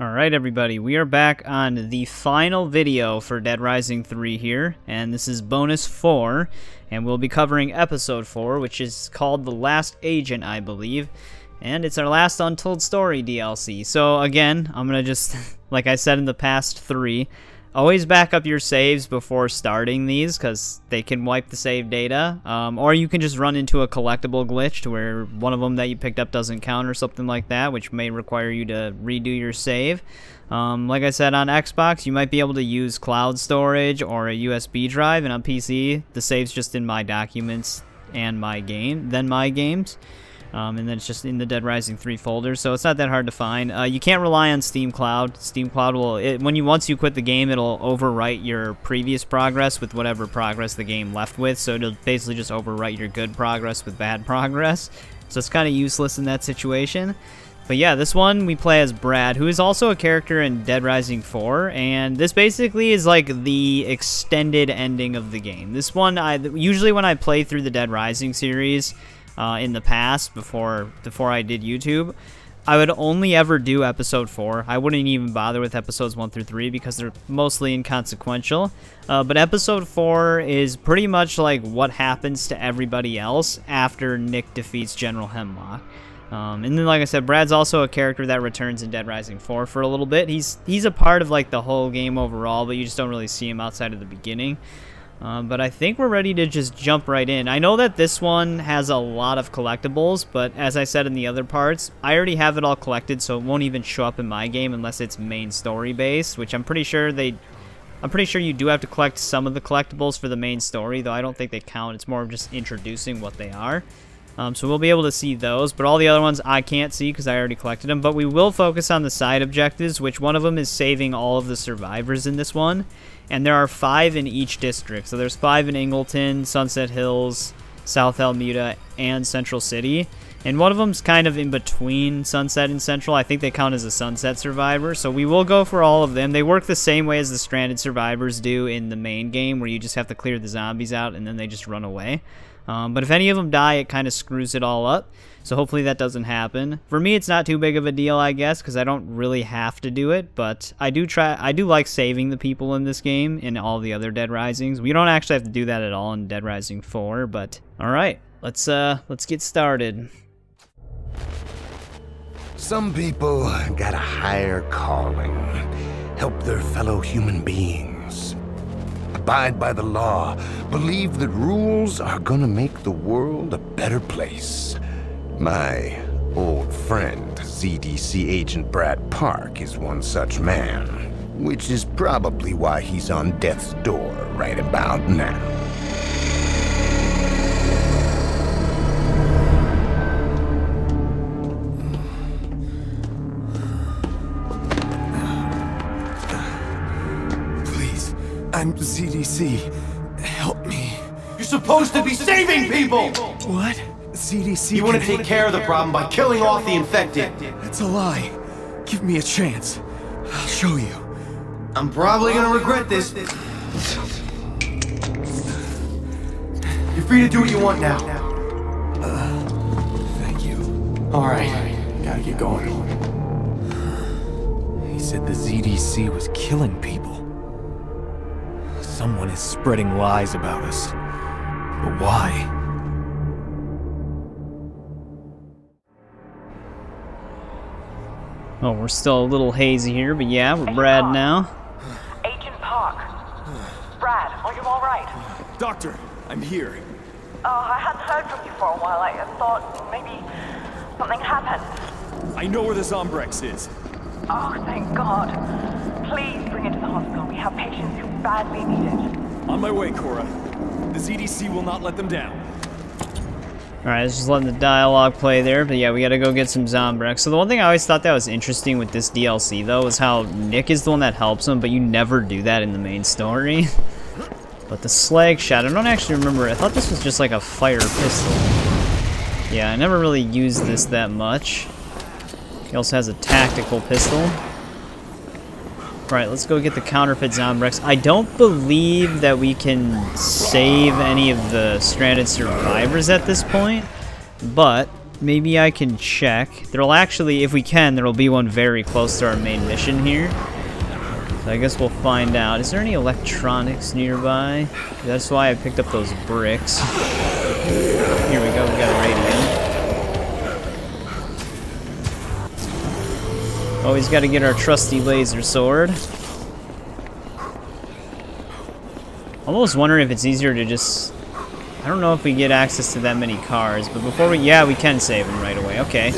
Alright everybody, we are back on the final video for Dead Rising 3 here, and this is bonus 4, and we'll be covering episode 4, which is called The Last Agent, I believe, and it's our last Untold Story DLC. So again, I'm gonna just, like I said in the past 3, Always back up your saves before starting these because they can wipe the save data. Um, or you can just run into a collectible glitch to where one of them that you picked up doesn't count or something like that, which may require you to redo your save. Um, like I said, on Xbox, you might be able to use cloud storage or a USB drive, and on PC, the save's just in my documents and my game, then my games. Um, and then it's just in the Dead Rising 3 folder, so it's not that hard to find. Uh, you can't rely on Steam Cloud. Steam Cloud will, it, when you once you quit the game, it'll overwrite your previous progress with whatever progress the game left with, so it'll basically just overwrite your good progress with bad progress. So it's kind of useless in that situation. But yeah, this one we play as Brad, who is also a character in Dead Rising 4, and this basically is like the extended ending of the game. This one, I usually when I play through the Dead Rising series, uh, in the past before before I did YouTube. I would only ever do episode 4. I wouldn't even bother with episodes 1 through 3 because they're mostly inconsequential. Uh, but episode 4 is pretty much like what happens to everybody else after Nick defeats General Hemlock. Um, and then, like I said, Brad's also a character that returns in Dead Rising 4 for a little bit. He's he's a part of like the whole game overall, but you just don't really see him outside of the beginning. Um, but I think we're ready to just jump right in. I know that this one has a lot of collectibles, but as I said in the other parts, I already have it all collected, so it won't even show up in my game unless it's main story based, which I'm pretty sure they... I'm pretty sure you do have to collect some of the collectibles for the main story, though I don't think they count. It's more of just introducing what they are. Um, so we'll be able to see those, but all the other ones I can't see because I already collected them. But we will focus on the side objectives, which one of them is saving all of the survivors in this one. And there are five in each district. So there's five in Ingleton, Sunset Hills, South Almuda, and Central City. And one of them's kind of in between Sunset and Central. I think they count as a Sunset survivor. So we will go for all of them. They work the same way as the Stranded survivors do in the main game, where you just have to clear the zombies out and then they just run away. Um, but if any of them die, it kind of screws it all up. So hopefully that doesn't happen. For me, it's not too big of a deal, I guess, because I don't really have to do it. But I do try. I do like saving the people in this game and all the other Dead Risings. We don't actually have to do that at all in Dead Rising 4. But all right, let's uh, let's get started. Some people got a higher calling, help their fellow human beings abide by the law, believe that rules are gonna make the world a better place. My old friend, ZDC agent Brad Park, is one such man, which is probably why he's on death's door right about now. I'm ZDC. Help me. You're supposed to be saving people! What? ZDC You want to take care of the problem by killing off the infected. That's a lie. Give me a chance. I'll show you. I'm probably gonna regret this. You're free to do what you want now. Uh, thank you. Alright, gotta get going. He said the ZDC was killing people. Someone is spreading lies about us. But why? Oh, we're still a little hazy here, but yeah, we're Agent Brad Park. now. Agent Park. Brad, are you alright? Doctor, I'm here. Oh, I hadn't heard from you for a while. I thought maybe something happened. I know where the Zombrex is. Oh, thank God. Please bring it to the hospital. We have patients who badly need it. On my way, Cora. The ZDC will not let them down. Alright, let's just letting the dialogue play there, but yeah, we gotta go get some Zombrex. So the one thing I always thought that was interesting with this DLC, though, is how Nick is the one that helps him, but you never do that in the main story. but the Slag Shot, I don't actually remember, I thought this was just like a fire pistol. Yeah, I never really used this that much. He also has a tactical pistol. Right, let's go get the counterfeit Zombrex. I don't believe that we can save any of the stranded survivors at this point, but maybe I can check. There'll actually, if we can, there'll be one very close to our main mission here. So I guess we'll find out. Is there any electronics nearby? That's why I picked up those bricks. Always got to get our trusty laser sword. Almost wondering if it's easier to just... I don't know if we get access to that many cars, but before we... Yeah, we can save them right away. Okay.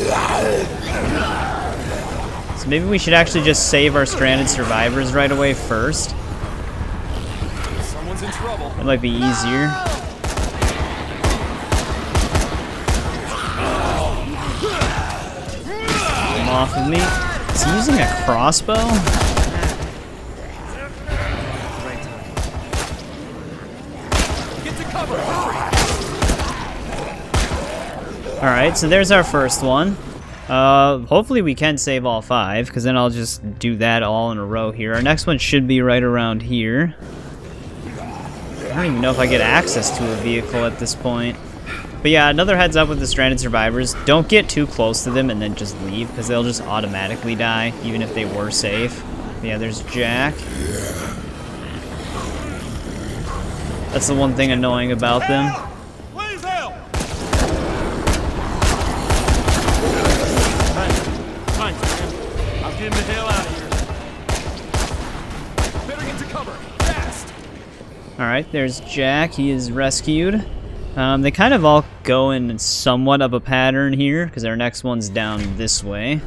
So maybe we should actually just save our stranded survivors right away first. Someone's in trouble. It might be easier. Come off of me. Is he using a crossbow? Alright, so there's our first one. Uh, hopefully we can save all five, because then I'll just do that all in a row here. Our next one should be right around here. I don't even know if I get access to a vehicle at this point. But yeah, another heads up with the stranded survivors. Don't get too close to them and then just leave, because they'll just automatically die, even if they were safe. Yeah, there's Jack. That's the one thing annoying about them. Alright, there's Jack. He is rescued. Um, they kind of all go in somewhat of a pattern here, because our next one's down this way.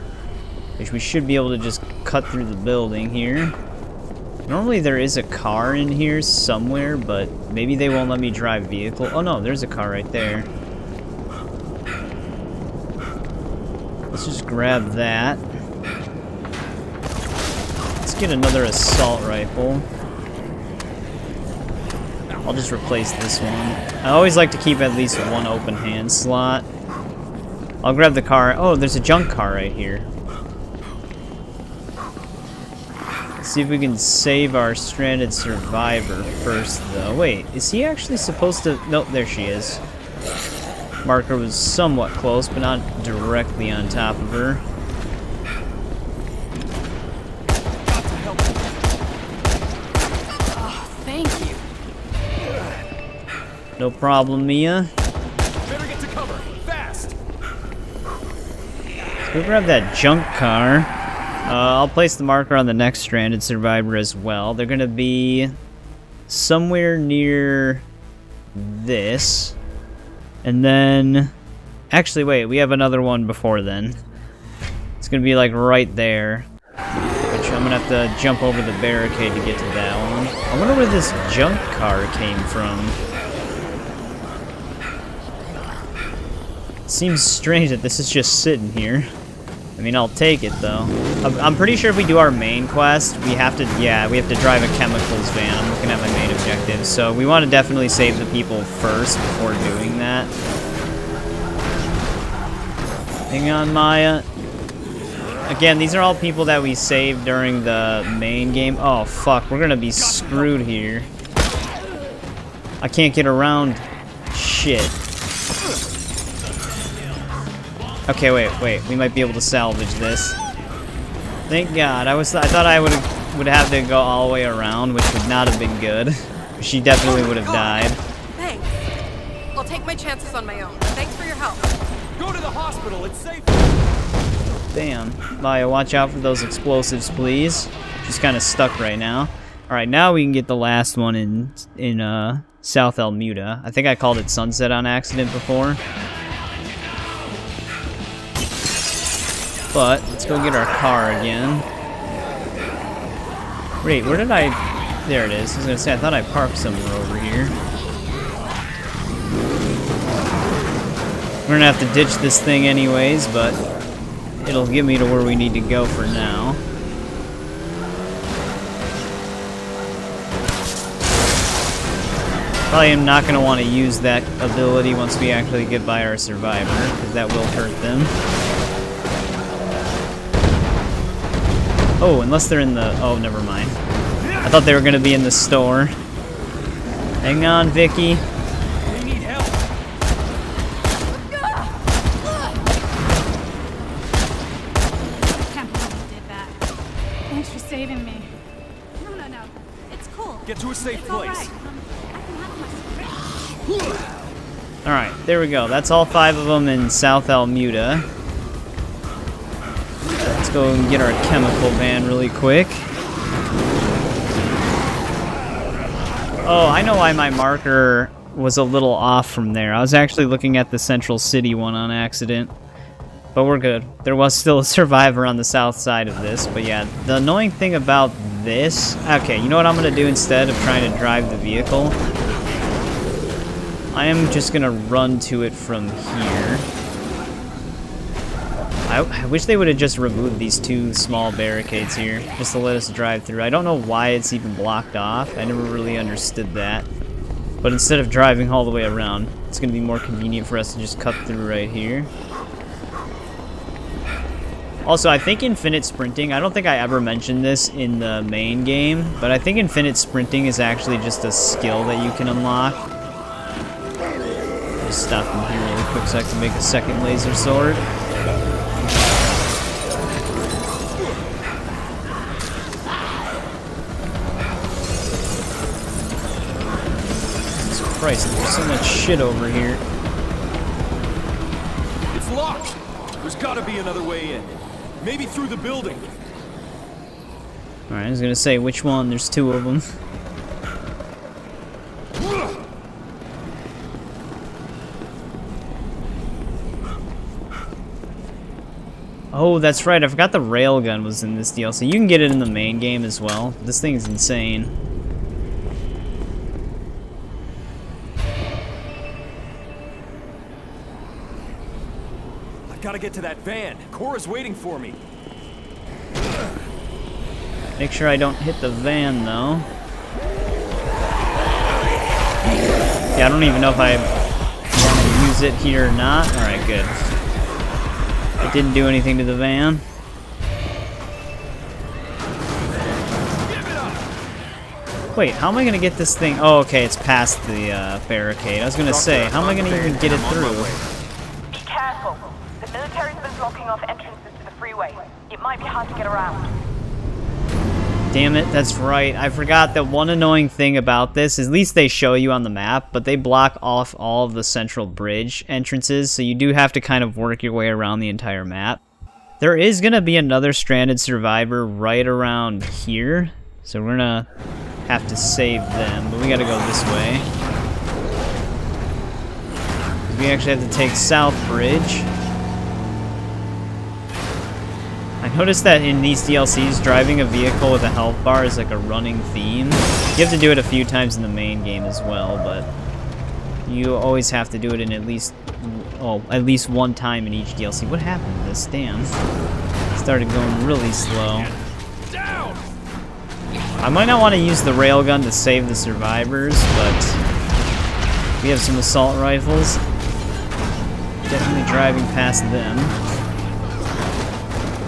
Which we should be able to just cut through the building here. Normally there is a car in here somewhere, but maybe they won't let me drive vehicle. Oh no, there's a car right there. Let's just grab that. Let's get another assault rifle. I'll just replace this one. I always like to keep at least one open hand slot. I'll grab the car. Oh, there's a junk car right here. Let's see if we can save our stranded survivor first, though. Wait, is he actually supposed to... Nope, there she is. Marker was somewhat close, but not directly on top of her. Thank you. No problem, Mia. Better get to cover. Fast. Go grab that junk car. Uh, I'll place the marker on the next stranded survivor as well. They're gonna be somewhere near this. And then... Actually, wait, we have another one before then. It's gonna be like right there. Which I'm gonna have to jump over the barricade to get to that one. I wonder where this junk car came from. Seems strange that this is just sitting here. I mean, I'll take it, though. I'm, pretty sure if we do our main quest, we have to, yeah, we have to drive a chemicals van. I'm looking at my main objective. So we want to definitely save the people first before doing that. Hang on, Maya. Again, these are all people that we saved during the main game. Oh, fuck, we're gonna be screwed here. I can't get around. Shit. Okay, wait, wait. We might be able to salvage this. Thank God. I was I thought I would would have to go all the way around, which would not have been good. She definitely would have died. Thanks. I'll take my chances on my own. Thanks for your help. Go to the hospital. It's safe. Damn. Maya, watch out for those explosives, please. She's kind of stuck right now. All right, now we can get the last one in in uh, South Almuda. I think I called it Sunset on accident before. But let's go get our car again. Wait, where did I... There it is. I was gonna say, I thought I parked somewhere over here. We're gonna have to ditch this thing anyways, but it'll get me to where we need to go for now. Probably am not gonna want to use that ability once we actually get by our survivor, because that will hurt them. Oh, unless they're in the... Oh, never mind. I thought they were going to be in the store. Hang on, Vicky. Alright, there we go. That's all five of them in South Almuda. Let's go and get our chemical van really quick. Oh, I know why my marker was a little off from there. I was actually looking at the Central City one on accident. But we're good. There was still a survivor on the south side of this. But yeah, the annoying thing about this... Okay, you know what I'm going to do instead of trying to drive the vehicle? I am just going to run to it from here. I, wish they would have just removed these two small barricades here, just to let us drive through. I don't know why it's even blocked off. I never really understood that. But instead of driving all the way around, it's going to be more convenient for us to just cut through right here. Also, I think infinite sprinting, I don't think I ever mentioned this in the main game, but I think infinite sprinting is actually just a skill that you can unlock. Just stop in here really quick so I can make a second laser sword. Christ, there's so much shit over here. It's locked. There's gotta be another way in. Maybe through the building. Alright, I was gonna say which one, there's two of them. Oh, that's right, I forgot the railgun was in this DLC. You can get it in the main game as well. This thing is insane. I've gotta get to that van. Cora's waiting for me. Make sure I don't hit the van, though. Yeah, I don't even know if I want to use it here or not. Alright, good. It didn't do anything to the van. Wait, how am I gonna get this thing? Oh, okay, it's past the uh, barricade. I was gonna say, how am I gonna even get it through? Be careful. The military's been blocking off entrances to the freeway. It might be hard to get around. Damn it, that's right. I forgot that one annoying thing about this, at least they show you on the map, but they block off all of the central bridge entrances, so you do have to kind of work your way around the entire map. There is going to be another stranded survivor right around here, so we're going to have to save them, but we got to go this way. We actually have to take South Bridge. I noticed that in these DLCs, driving a vehicle with a health bar is like a running theme. You have to do it a few times in the main game as well, but you always have to do it in at least, oh, at least one time in each DLC. What happened to this? Damn. Started going really slow. I might not want to use the railgun to save the survivors, but we have some assault rifles. Definitely driving past them.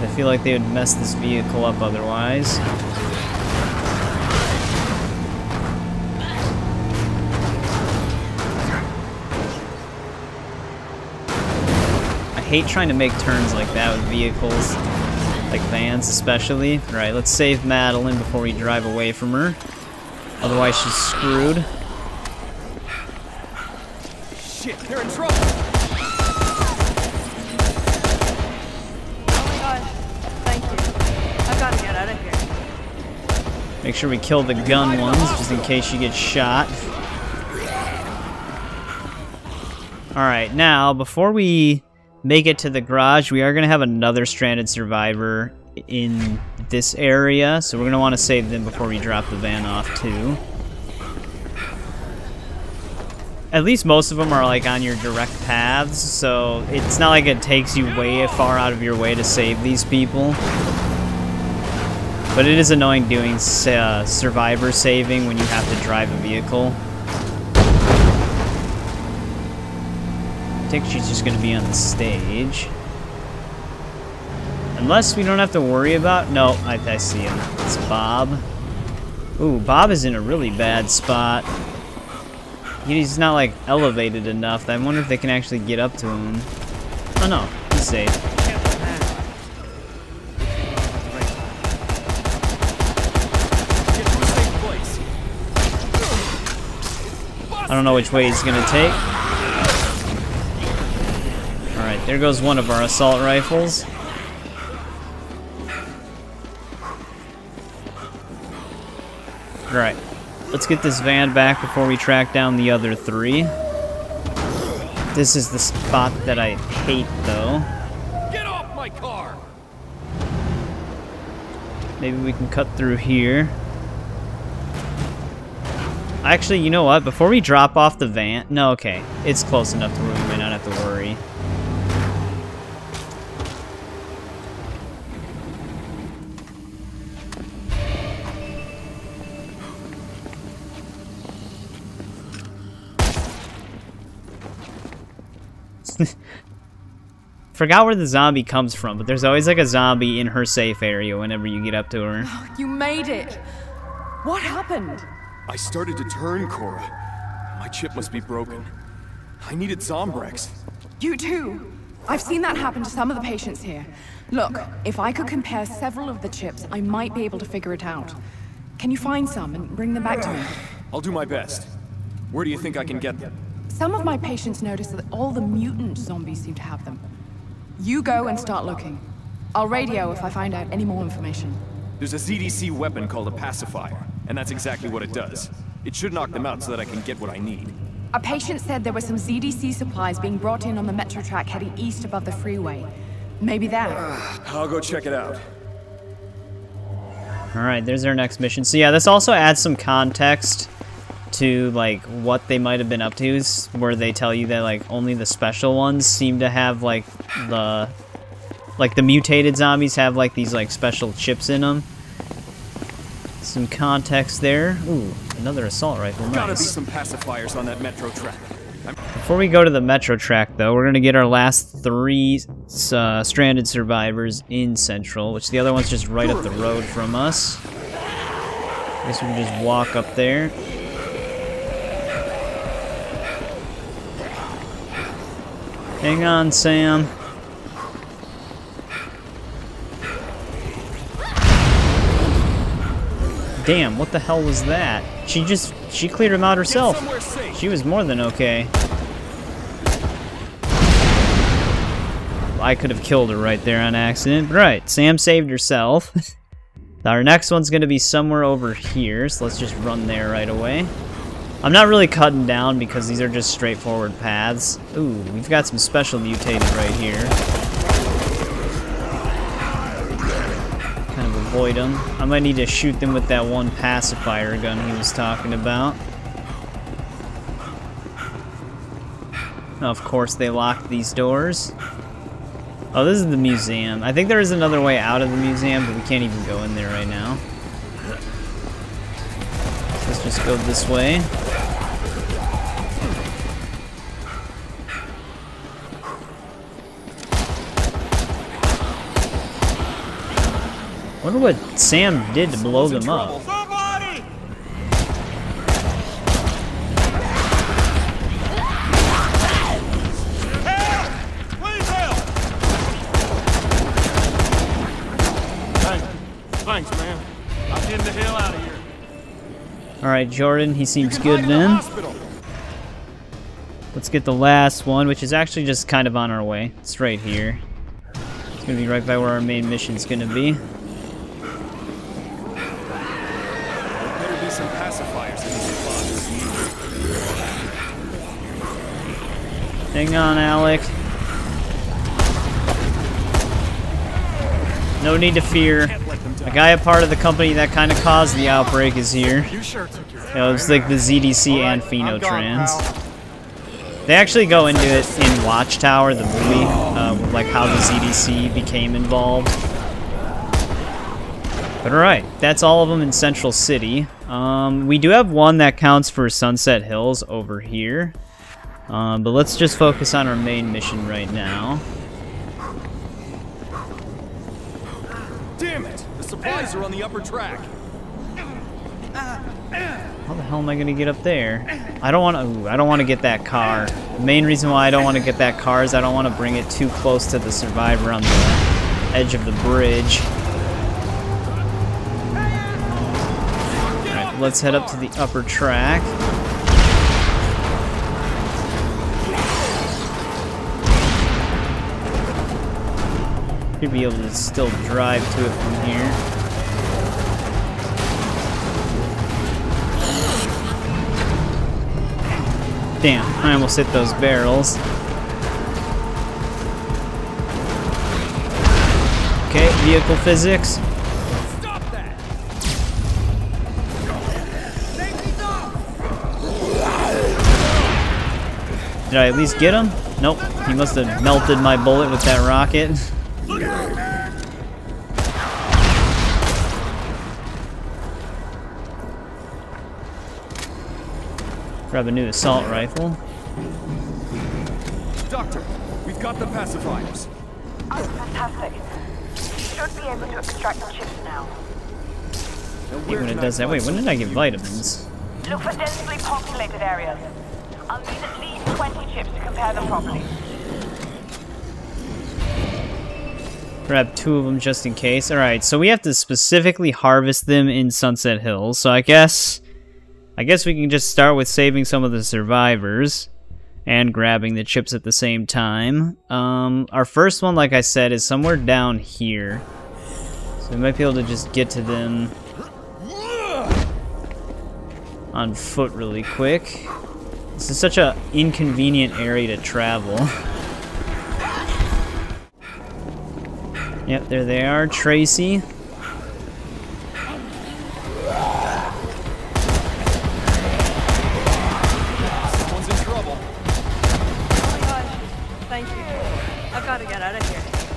I feel like they would mess this vehicle up otherwise. I hate trying to make turns like that with vehicles, like vans especially. Alright, let's save Madeline before we drive away from her. Otherwise she's screwed. Shit, they're in trouble. Make sure we kill the gun ones, just in case you get shot. Alright, now, before we make it to the garage, we are going to have another stranded survivor in this area, so we're going to want to save them before we drop the van off, too. At least most of them are, like, on your direct paths, so it's not like it takes you way far out of your way to save these people. But it is annoying doing uh, survivor saving when you have to drive a vehicle. I think she's just going to be on the stage. Unless we don't have to worry about... No, I, I see him. It's Bob. Ooh, Bob is in a really bad spot. He's not, like, elevated enough. I wonder if they can actually get up to him. Oh, no. He's safe. I don't know which way he's gonna take. Alright, there goes one of our assault rifles. Alright, let's get this van back before we track down the other three. This is the spot that I hate, though. Get off my car! Maybe we can cut through here. Actually, you know what? Before we drop off the van... No, okay. It's close enough to where we may not have to worry. Forgot where the zombie comes from, but there's always like a zombie in her safe area whenever you get up to her. You made it! What happened? I started to turn, Cora. My chip must be broken. I needed Zombrex. You too! I've seen that happen to some of the patients here. Look, if I could compare several of the chips, I might be able to figure it out. Can you find some and bring them back to me? I'll do my best. Where do you think I can get them? Some of my patients noticed that all the mutant zombies seem to have them. You go and start looking. I'll radio if I find out any more information. There's a ZDC weapon called a pacifier, and that's exactly what it does. It should knock them out so that I can get what I need. A patient said there were some ZDC supplies being brought in on the metro track heading east above the freeway. Maybe that. I'll go check it out. Alright, there's our next mission. So yeah, this also adds some context to like what they might have been up to, s- where they tell you that like only the special ones seem to have like the like the mutated zombies have like these like special chips in them. Some context there. Ooh, another assault rifle. Gotta be some pacifiers on that metro track. I'm Before we go to the metro track, though, we're gonna get our last three uh, stranded survivors in Central, which the other one's just right up the road from us. I guess we can just walk up there. Hang on, Sam. Damn, what the hell was that? She just, she cleared him out herself. She was more than okay. I could have killed her right there on accident. But right, Sam saved herself. Our next one's going to be somewhere over here, so let's just run there right away. I'm not really cutting down because these are just straightforward paths. Ooh, we've got some special mutated right here. Avoid them. I might need to shoot them with that one pacifier gun he was talking about. Of course, they locked these doors. Oh, this is the museum. I think there is another way out of the museum, but we can't even go in there right now. Let's just go this way. Wonder what Sam did to blow them up. Thanks. Man. I'm the hell out of here. Alright, Jordan, he seems good then. Let's get the last one, which is actually just kind of on our way. It's right here. It's gonna be right by where our main mission's gonna be some pacifiers in these supplies. Hang on, Alec. No need to fear. Can't let them A guy a part of the company that kind of caused the outbreak is here. Took your it's like the ZDC and Phenotrans. They actually go into it in Watchtower, the movie, uh, like how the ZDC became involved. But alright, that's all of them in Central City. Um, we do have one that counts for Sunset Hills over here. Um, but let's just focus on our main mission right now. Damn it! The supplies are on the upper track. How the hell am I gonna get up there? I don't want to. I don't want to get that car. The main reason why I don't want to get that car is I don't want to bring it too close to the survivor on the edge of the bridge. Alright, let's head up to the upper track. Should be able to still drive to it from here. Damn, I almost hit those barrels. Okay, vehicle physics. Stop that! Did I at least get him? Nope. He must have melted my bullet with that rocket. Grab a new assault rifle. Doctor, we've got the pacifiers. Oh, fantastic. Should be able to extract the chips now. Now, hate where when it does that. Wait, when did I get vitamins? Look for densely populated areas. I'll need at least 20 chips to compare them properly. Grab two of them just in case. Alright, so we have to specifically harvest them in Sunset Hills. So I guess... I guess we can just start with saving some of the survivors. And grabbing the chips at the same time. Um, our first one, like I said, is somewhere down here. So we might be able to just get to them... On foot really quick. This is such an inconvenient area to travel. Yep, there they are, Tracy.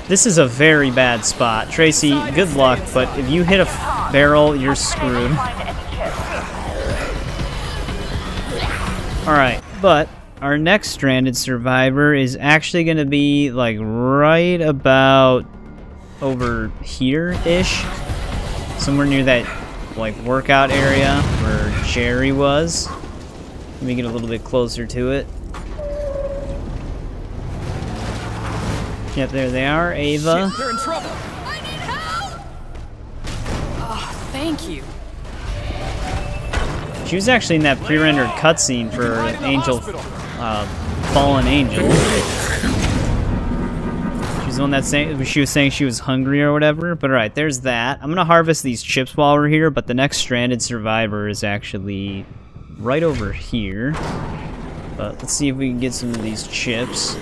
This is a very bad spot. Tracy, good luck, but if you hit a barrel, you're screwed. Alright, but our next stranded survivor is actually going to be, like, right about over here-ish. Somewhere near that, like, workout area where Jherii was. Let me get a little bit closer to it. Yep, there they are, Ava. They're in trouble. I need help. Oh, Thank you. She was actually in that pre-rendered cutscene for Angel, uh, Fallen Angel. She's the one that saying she was saying she was hungry or whatever. But alright, there's that. I'm gonna harvest these chips while we're here, but the next stranded survivor is actually right over here. But let's see if we can get some of these chips.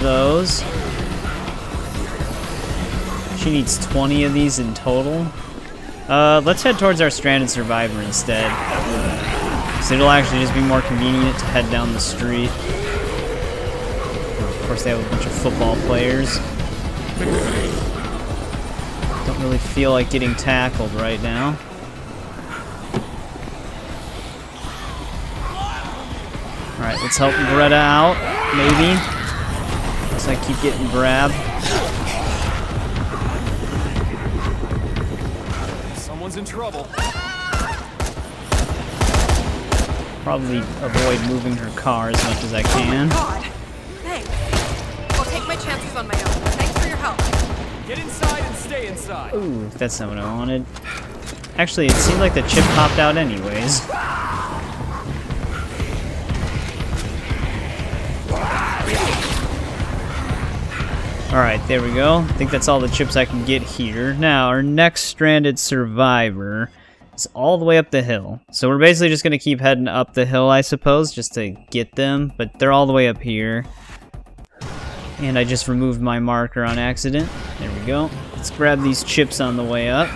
Those. She needs 20 of these in total. Uh, let's head towards our stranded survivor instead. So it'll actually just be more convenient to head down the street. Of course, they have a bunch of football players. Don't really feel like getting tackled right now. Alright, let's help Greta out, maybe. As I keep getting grabbed. Someone's in trouble. Probably avoid moving her car as much as I oh can. God. Thanks. I'll take my chances on my own. Thanks for your help. Get inside and stay inside. Ooh, that's not what I wanted. Actually, it seemed like the chip popped out anyways. Alright, there we go. I think that's all the chips I can get here. Now, our next stranded survivor is all the way up the hill. So we're basically just going to keep heading up the hill, I suppose, just to get them. But they're all the way up here. And I just removed my marker on accident. There we go. Let's grab these chips on the way up.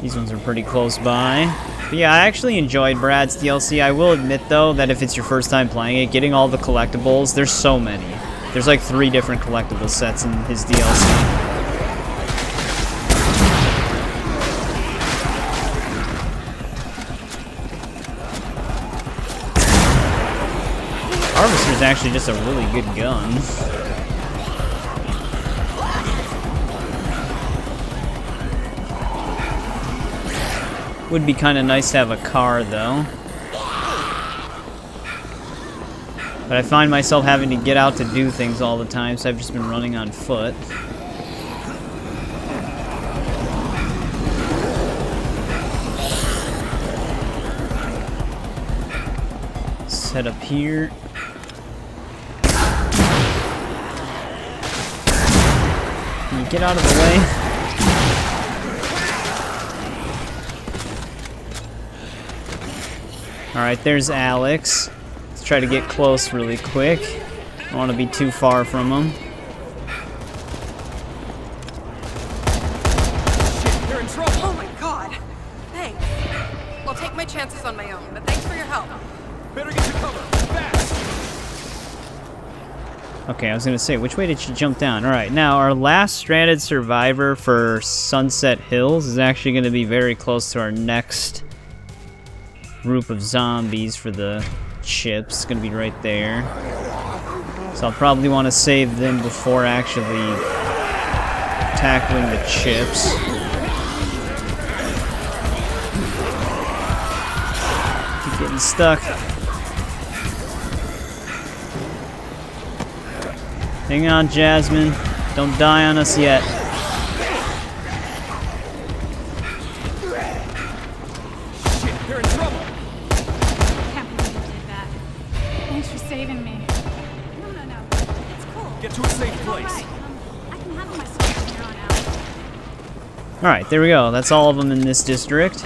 These ones are pretty close by. Yeah, I actually enjoyed Brad's DLC. I will admit, though, that if it's your first time playing it, getting all the collectibles, there's so many. There's like three different collectible sets in his DLC. Harvester's actually just a really good gun. Would be kind of nice to have a car, though. But I find myself having to get out to do things all the time, so I've just been running on foot. Set up here. Can you get out of the way? Alright, there's Alex. Let's try to get close really quick. I don't want to be too far from him. You're in trouble! Oh my god! Thanks. I'll take my chances on my own, but thanks for your help. Better get to cover! Fast! Okay, I was gonna say, which way did she jump down? Alright, now our last stranded survivor for Sunset Hills is actually gonna be very close to our next group of zombies for the chips. It's gonna be right there. So I'll probably want to save them before actually tackling the chips. Keep getting stuck. Hang on, Jasmine. Don't die on us yet. Shit, you're in trouble! can't believe you did that. Thanks for saving me. No, no, no. It's cool. Get to a safe It's place. right. Um, I can handle myself from here on out. Alright, there we go. That's all of them in this district.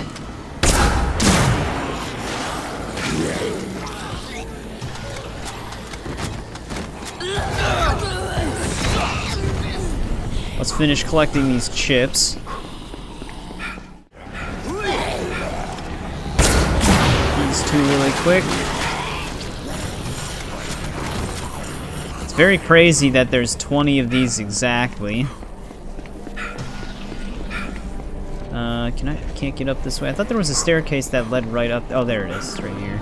Let's finish collecting these chips. Quick. It's very crazy that there's 20 of these exactly. Uh, can I? Can't get up this way. I thought there was a staircase that led right up. Oh, there it is. Right here.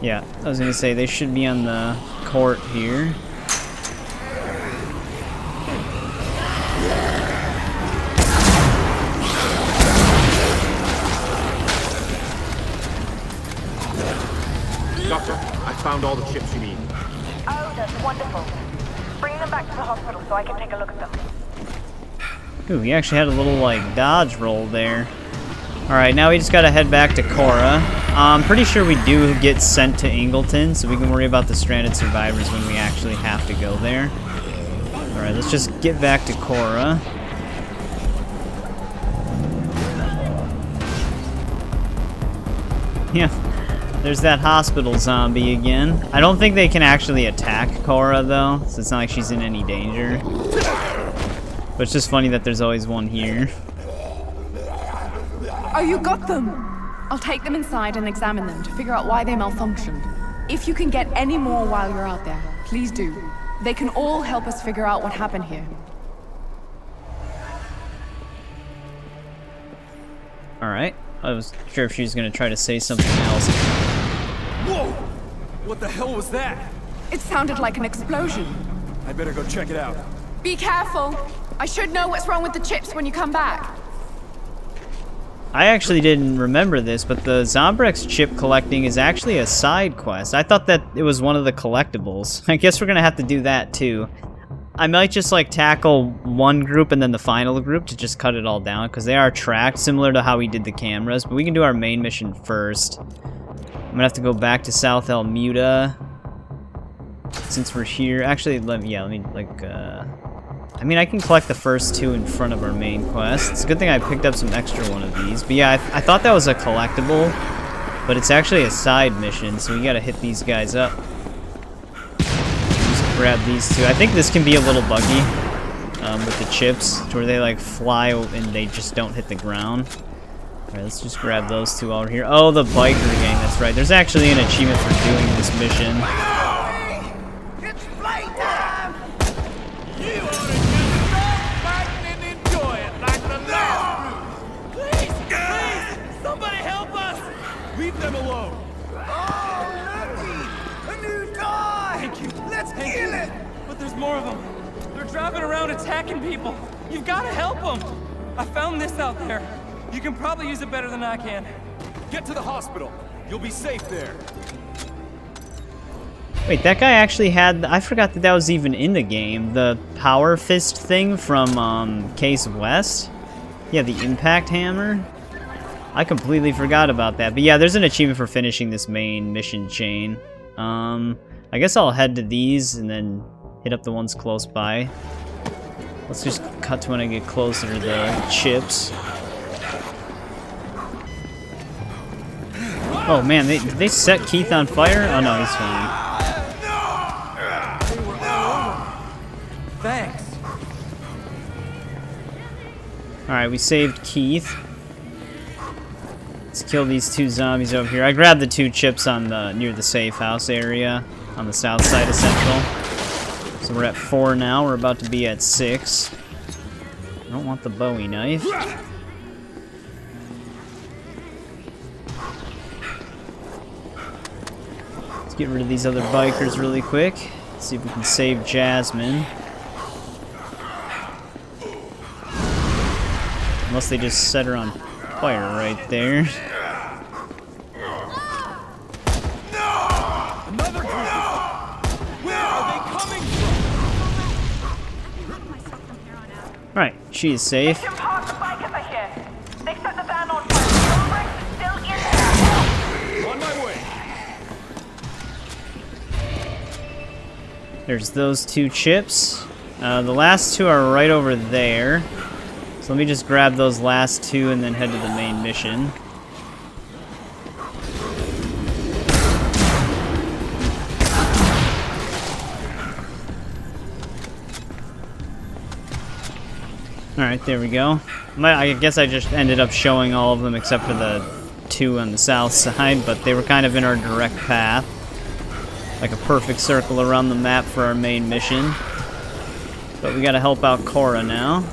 Yeah, I was gonna say they should be on the court here. I found all the chips you need. Oh, that's wonderful. Bring them back to the hospital so I can take a look at them. Ooh, he actually had a little, like, dodge roll there. Alright, now we just gotta head back to Cora. I'm pretty sure we do get sent to Ingleton, so we can worry about the stranded survivors when we actually have to go there. Alright, let's just get back to Cora. There's that hospital zombie again. I don't think they can actually attack Cora, though, so it's not like she's in any danger. But it's just funny that there's always one here. Oh, you got them! I'll take them inside and examine them to figure out why they malfunctioned. If you can get any more while you're out there, please do. They can all help us figure out what happened here. Alright. I was sure if she was gonna try to say something else. Whoa! What the hell was that? It sounded like an explosion. I better go check it out. Be careful! I should know what's wrong with the chips when you come back. I actually didn't remember this, but the Zombrex chip collecting is actually a side quest. I thought that it was one of the collectibles. I guess we're gonna have to do that too. I might just like tackle one group and then the final group to just cut it all down because they are tracked similar to how we did the cameras, but we can do our main mission first. I'm gonna have to go back to South Almuda since we're here. Actually, let me, yeah, let me like, uh, I mean, I can collect the first two in front of our main quest. It's a good thing I picked up some extra one of these. But yeah, I, I thought that was a collectible, but it's actually a side mission, so we gotta hit these guys up. Just grab these two. I think this can be a little buggy um, with the chips, where they like fly and they just don't hit the ground. Alright, let's just grab those two over here. Oh, the biker gang, that's right. There's actually an achievement for doing this mission. You ought to fight and enjoy it, like the room! Please, please! Somebody help us! Leave them alone! Oh lucky! A new die! Thank you. Let's kill it! But there's more of them. They're driving around attacking people. You've got to help them. I found this out there. You can probably use it better than I can. Get to the hospital. You'll be safe there. Wait, that guy actually had... I forgot that that was even in the game. The Power Fist thing from um, Case West. Yeah, the Impact Hammer. I completely forgot about that. But yeah, there's an achievement for finishing this main mission chain. Um, I guess I'll head to these and then hit up the ones close by. Let's just cut to when I get closer to the chips. Oh man, they, did they set Keith on fire? Oh no, he's fine. Thanks. Alright, we saved Keith. Let's kill these two zombies over here. I grabbed the two chips on the near the safe house area on the south side of Central. So we're at four now. We're about to be at six. I don't want the Bowie knife. Let's get rid of these other bikers really quick. See if we can save Jasmine. Unless they just set her on fire right there. Alright, she is safe. There's those two chips. Uh, the last two are right over there. So let me just grab those last two and then head to the main mission. Alright, there we go. I guess I just ended up showing all of them except for the two on the south side, but they were kind of in our direct path. Like a perfect circle around the map for our main mission. But we gotta help out Cora now.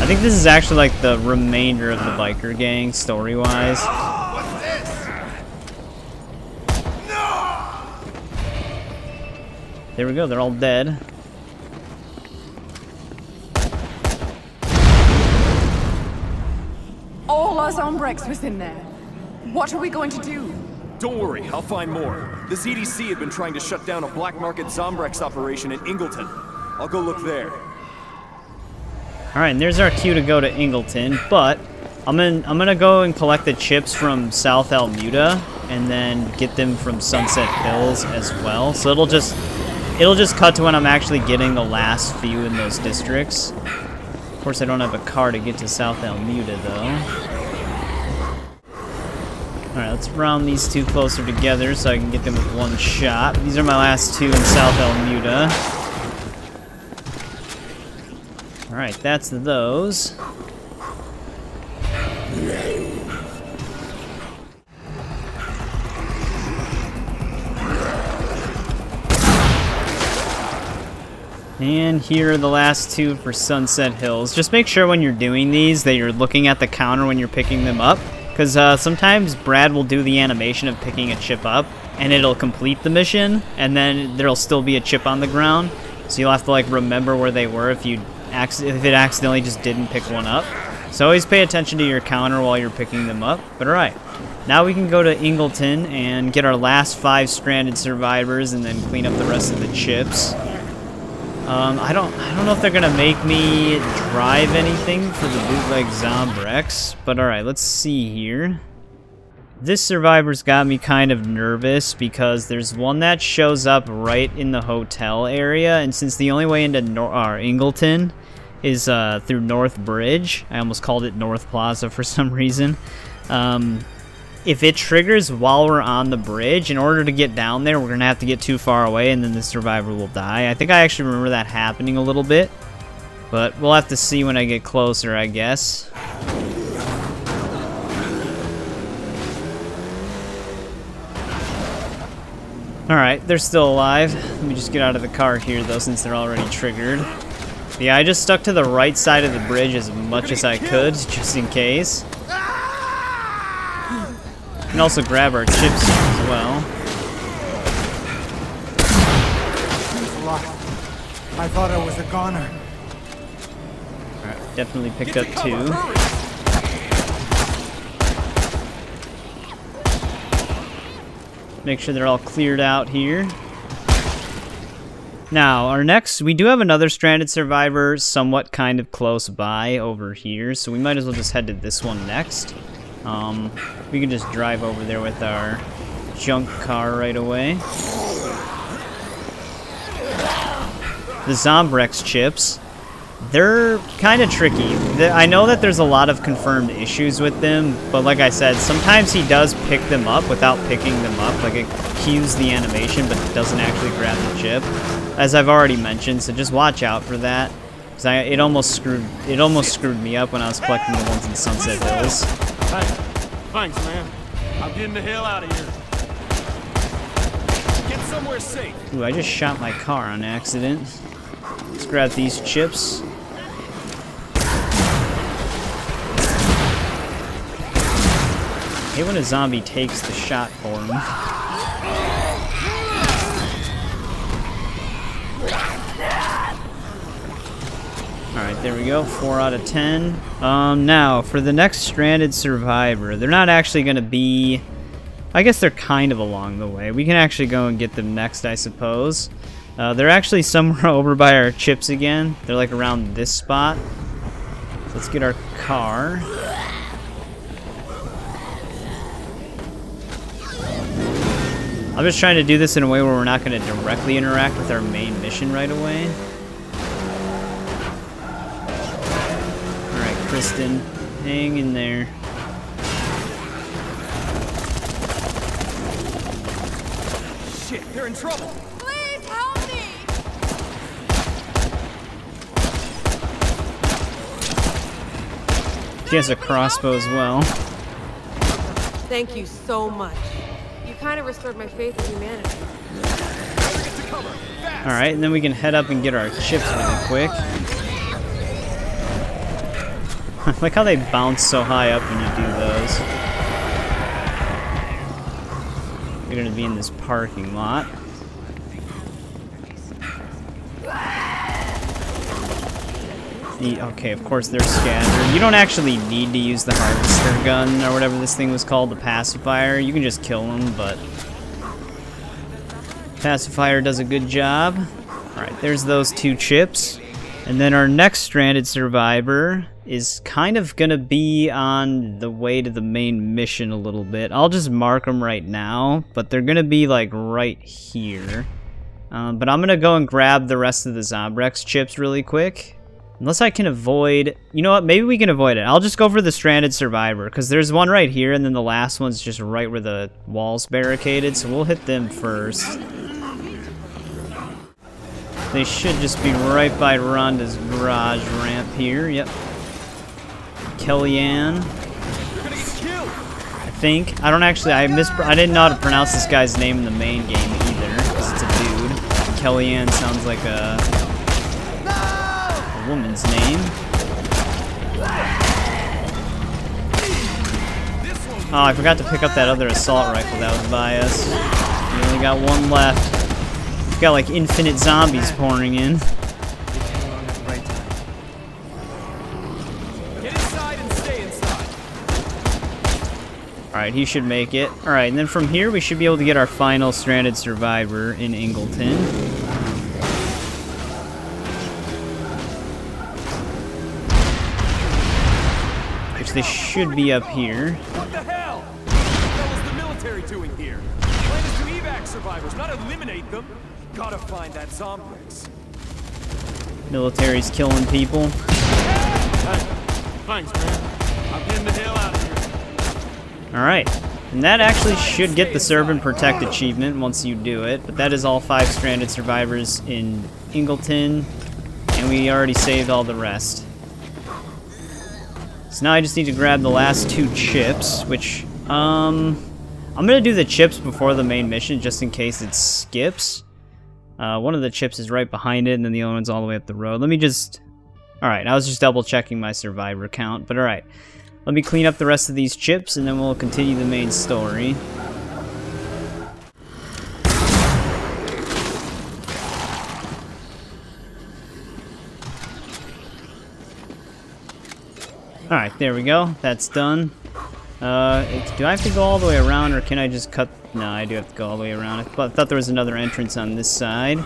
I think this is actually like the remainder of the biker gang, story-wise. There we go, they're all dead. All our Zombrex was in there. What are we going to do? Don't worry, I'll find more. The ZDC had been trying to shut down a black market Zombrex operation in Ingleton. I'll go look there. Alright, and there's our cue to go to Ingleton, but I'm gonna I'm gonna go and collect the chips from South Almuda and then get them from Sunset Hills as well. So it'll just it'll just cut to when I'm actually getting the last few in those districts. Of course I don't have a car to get to South Almuda though. Alright, let's round these two closer together so I can get them with one shot. These are my last two in South Almuda. Alright, that's those. And here are the last two for Sunset Hills. Just make sure when you're doing these that you're looking at the counter when you're picking them up. Because uh, sometimes Brad will do the animation of picking a chip up, and it'll complete the mission, and then there'll still be a chip on the ground. So you'll have to like remember where they were if you if it accidentally just didn't pick one up. So always pay attention to your counter while you're picking them up. But alright, now we can go to Ingleton and get our last five stranded survivors and then clean up the rest of the chips. Um, I don't, I don't know if they're gonna make me drive anything for the bootleg Zombrex, but all right, let's see here. This survivor's got me kind of nervous because there's one that shows up right in the hotel area, and since the only way into Nor uh, Ingleton is uh, through North Bridge, I almost called it North Plaza for some reason. Um, if it triggers while we're on the bridge, in order to get down there, we're going to have to get too far away and then the survivor will die. I think I actually remember that happening a little bit. But we'll have to see when I get closer, I guess. Alright, they're still alive. Let me just get out of the car here, though, since they're already triggered. Yeah, I just stuck to the right side of the bridge as much as I could, just in case. And also grab our chips as well. Thanks a lot. I thought I was a goner. definitely picked up two. Make sure they're all cleared out here. Now, our next, we do have another stranded survivor somewhat kind of close by over here, so we might as well just head to this one next. Um, we can just drive over there with our junk car right away. The Zombrex chips, they're kind of tricky. I know that there's a lot of confirmed issues with them, but like I said, sometimes he does pick them up without picking them up. Like it cues the animation, but it doesn't actually grab the chip, as I've already mentioned. So just watch out for that, because I it almost screwed it almost screwed me up when I was collecting the ones in Sunset Hills. Hey, thanks, man. I'm getting the hell out of here. Get somewhere safe. Ooh, I just shot my car on accident. Let's grab these chips. Hate when a zombie takes the shot for him. Alright, there we go. 4 out of 10. Um, now, for the next Stranded Survivor, they're not actually going to be... I guess they're kind of along the way. We can actually go and get them next, I suppose. Uh, they're actually somewhere over by our chips again. They're like around this spot. Let's get our car. I'm just trying to do this in a way where we're not going to directly interact with our main mission right away. Kristen, hang in there. Shit, they're in trouble. Please help me! She has a crossbow as well. Thank you so much. You kind of restored my faith in humanity. Alright, and then we can head up and get our chips really quick. Like how they bounce so high up when you do those. You're gonna be in this parking lot. Okay, of course they're scattered. You don't actually need to use the harvester gun or whatever this thing was called, the pacifier. You can just kill them, but pacifier does a good job. Alright, there's those two chips. And then our next stranded survivor is kind of going to be on the way to the main mission a little bit. I'll just mark them right now, but they're going to be like right here. Um, but I'm going to go and grab the rest of the Zombrex chips really quick. Unless I can avoid... You know what? Maybe we can avoid it. I'll just go for the Stranded Survivor, because there's one right here, and then the last one's just right where the wall's barricaded, so we'll hit them first. They should just be right by Rhonda's garage ramp here. Yep. Kellyanne. I think. I don't actually... I mis I didn't know how to pronounce this guy's name in the main game either, because it's a dude. Kellyanne sounds like a woman's name. Oh, I forgot to pick up that other assault rifle that was by us. We only got one left. Got like infinite zombies pouring in. Alright, he should make it. Alright, and then from here we should be able to get our final stranded survivor in Ingleton. Which they should be up here. What the hell? What the hell is the military doing here? Plan is to evac survivors, not eliminate them. Gotta find that Zombrex. Military's killing people. Hey, thanks, man. I'm getting the hell out of here. Alright. And that actually should get the Serve and Protect achievement once you do it, but that is all five stranded survivors in Ingleton, and we already saved all the rest. So now I just need to grab the last two chips, which, um, I'm gonna do the chips before the main mission just in case it skips. Uh, one of the chips is right behind it, and then the other one's all the way up the road. Let me just... Alright, I was just double checking my survivor count, but alright. Let me clean up the rest of these chips, and then we'll continue the main story. Alright, there we go. That's done. Uh, do I have to go all the way around, or can I just cut... No, I do have to go all the way around. I thought, there was another entrance on this side.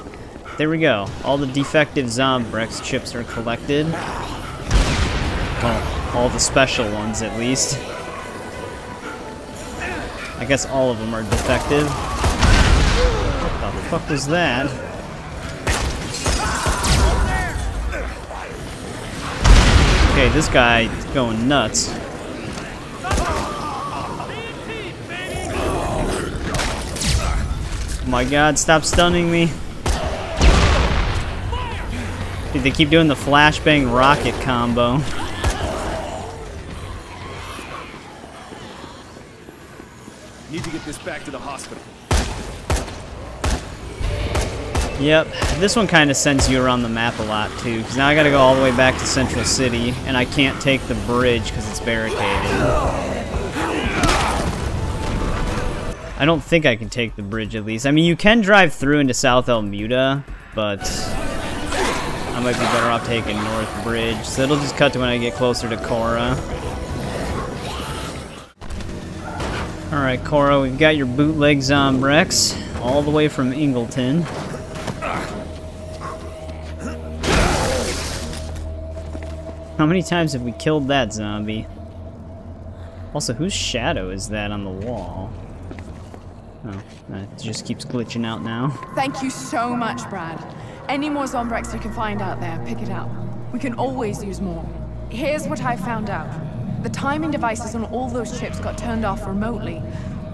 There we go. All the defective Zombrex chips are collected. Well, all the special ones, at least. I guess all of them are defective. What the fuck was that? Okay, this guy going nuts. My god, stop stunning me. Dude, they keep doing the flashbang rocket combo. Need to get this back to the hospital. Yep, this one kind of sends you around the map a lot too, because now I gotta go all the way back to Central City, and I can't take the bridge because it's barricaded. I don't think I can take the bridge at least. I mean, you can drive through into South Almuda, but I might be better off taking North Bridge, so it'll just cut to when I get closer to Cora. Alright, Cora, we've got your bootleg Zombrex, all the way from Ingleton. How many times have we killed that zombie? Also, whose shadow is that on the wall? Oh, that just keeps glitching out now. Thank you so much, Brad. Any more Zombrex you can find out there, pick it up. We can always use more. Here's what I found out. The timing devices on all those chips got turned off remotely.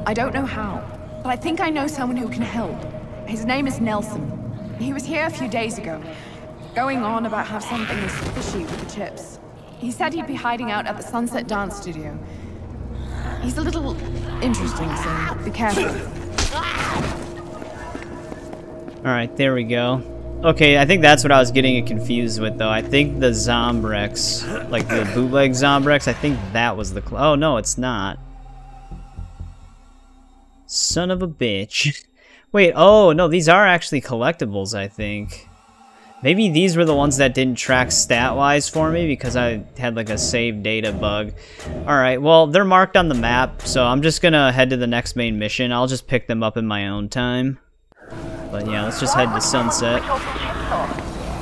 I don't know how, but I think I know someone who can help. His name is Nelson. He was here a few days ago, going on about how something is fishy with the chips. He said he'd be hiding out at the Sunset Dance Studio. He's a little interesting, so be careful. Alright, there we go. Okay, I think that's what I was getting confused with, though. I think the Zombrex, like the bootleg Zombrex, I think that was the... Oh, no, it's not. Son of a bitch. Wait, oh, no, these are actually collectibles, I think. Maybe these were the ones that didn't track stat-wise for me because I had like a save data bug. Alright, well, they're marked on the map, so I'm just gonna head to the next main mission. I'll just pick them up in my own time. But yeah, let's just head to Sunset.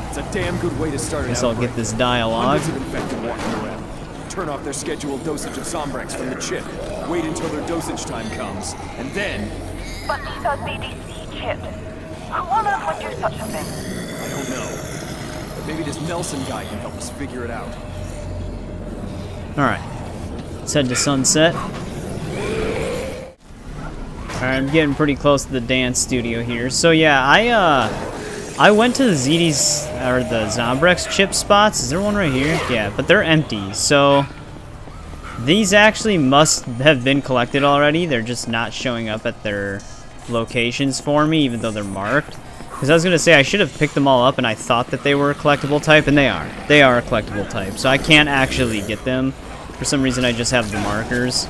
It's a damn good way to start an Guess I'll get this dialogue. Hundreds of infected walking around. Turn off their scheduled dosage of Zombrex from the chip. Wait until their dosage time comes. And then, But these are ZDC chips. Who on earth would do such a thing? Don't know. But maybe this Nelson guy can help us figure it out. Alright. Let's head to Sunset. Alright, I'm getting pretty close to the dance studio here. So yeah, I uh I went to the ZD's or the Zombrex chip spots. Is there one right here? Yeah, but they're empty. So these actually must have been collected already. They're just not showing up at their locations for me, even though they're marked. Because I was going to say, I should have picked them all up, and I thought that they were a collectible type, and they are. They are a collectible type, so I can't actually get them. For some reason, I just have the markers.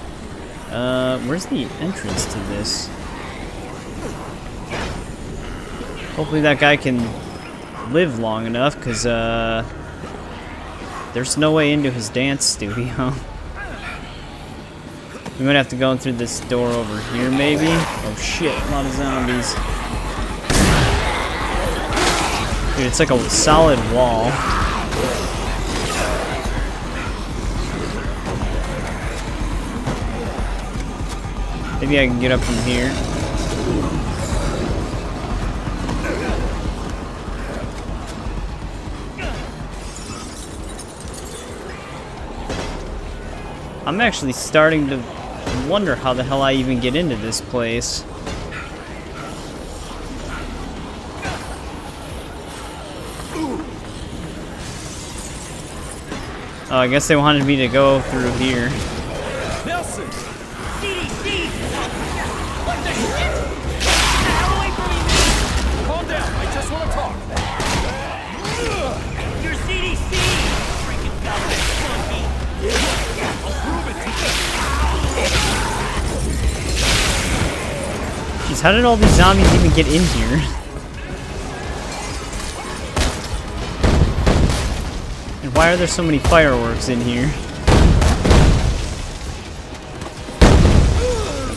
Uh, where's the entrance to this? Hopefully that guy can live long enough, because, uh... There's no way into his dance studio. We might have to go in through this door over here, maybe? Oh shit, a lot of zombies. Dude, it's like a solid wall. Maybe I can get up from here. I'm actually starting to wonder how the hell I even get into this place. Oh, I guess they wanted me to go through here. Nelson! ZDC! What the shit? Hell away from me, man! Calm down, I just want to talk. You're ZDC! Freaking government monkey! I'll prove it to you. Jeez, how did all these zombies even get in here? Why are there so many fireworks in here?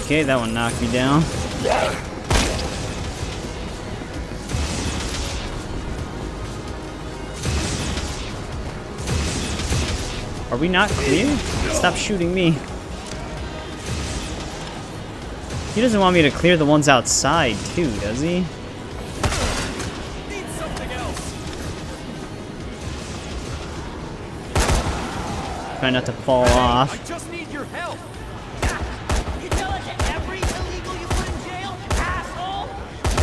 Okay, that one knocked me down. Are we not clear? Stop shooting me. He doesn't want me to clear the ones outside too, does he? Try not to fall off. I just need your help. You tell it to every illegal you put in jail, asshole?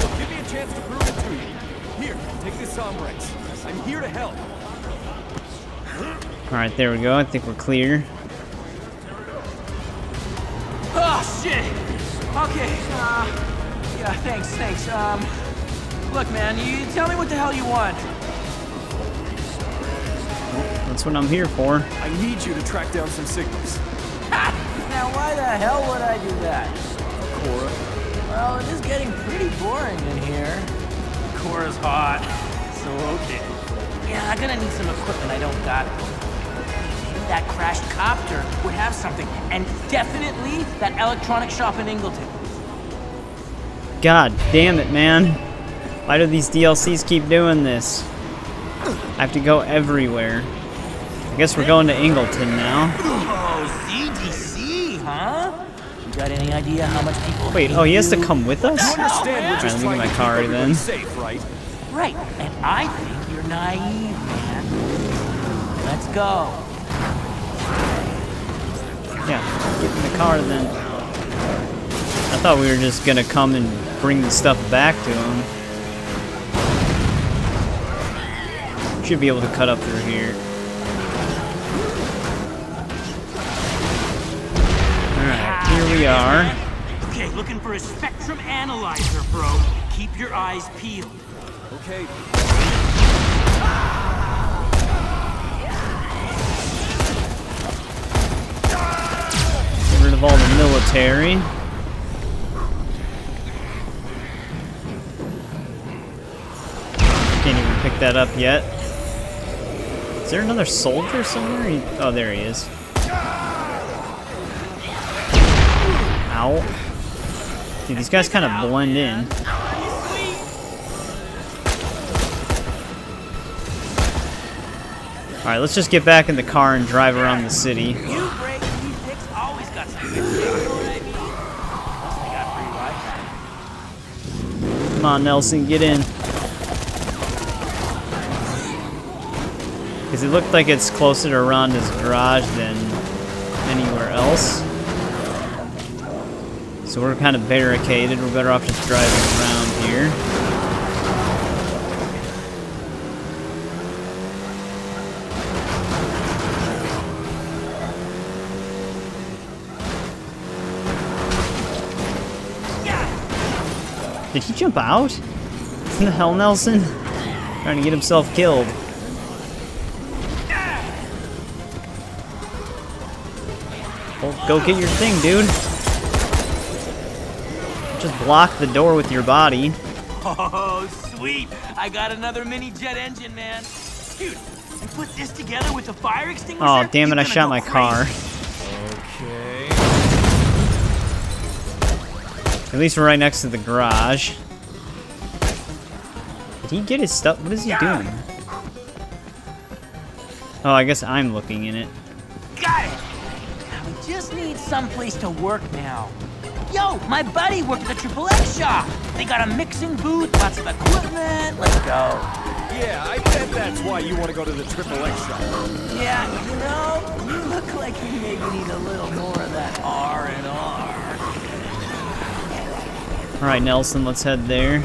Look, give me a chance to prove it to you. Here, take this Zombrex. I'm here to help. Alright, there we go. I think we're clear. Oh, shit! Okay, uh, yeah, thanks, thanks. Um, look, man, you tell me what the hell you want. That's what I'm here for. I need you to track down some signals. Now, why the hell would I do that? Cora, Well, it is getting pretty boring in here. Cora's hot, so okay. Yeah, I'm gonna need some equipment I don't got. Maybe that crashed copter would have something, and definitely that electronic shop in Ingleton. God damn it, man. Why do these DLCs keep doing this? I have to go everywhere. I guess we're going to Ingleton now. Oh, ZDC, huh? You got any idea how much people Wait, oh, he has to come with us? you understand Alright, just let me get to my car everybody then. safe, right? Right, and I think you're naive, man. Let's go. Yeah, get in the car then. I thought we were just gonna come and bring the stuff back to him. Should be able to cut up through here. Here we are. Okay, looking for a spectrum analyzer, bro. Keep your eyes peeled. Okay, Get rid of all the military. Can't even pick that up yet. Is there another soldier somewhere? Oh, there he is. Ow. Dude, these guys kind of blend in. Alright, let's just get back in the car and drive around the city. You break, these dicks always got some good shit, you know what I mean? Plus they got free Wi-Fi. Come on, Nelson, get in. Because it looked like it's closer to Rhonda's garage than anywhere else. So we're kind of barricaded. We're better off just driving around here. Did he jump out? What the hell, Nelson? Trying to get himself killed. Well, go get your thing, dude. Just block the door with your body. Oh, sweet! I got another mini jet engine, man. Dude, and put this together with a fire extinguisher. Oh, damn it, I shot my crazy. car. okay. At least we're right next to the garage. Did he get his stuff? What is he doing? Oh, I guess I'm looking in it. Got it! Now we just need someplace to work now. Yo, my buddy worked at the Triple X shop. They got a mixing booth, lots of equipment. Let's go. Yeah, I bet that's why you want to go to the Triple X shop. Yeah, you know, you look like you maybe need a little more of that R and R. Alright, Nelson, let's head there.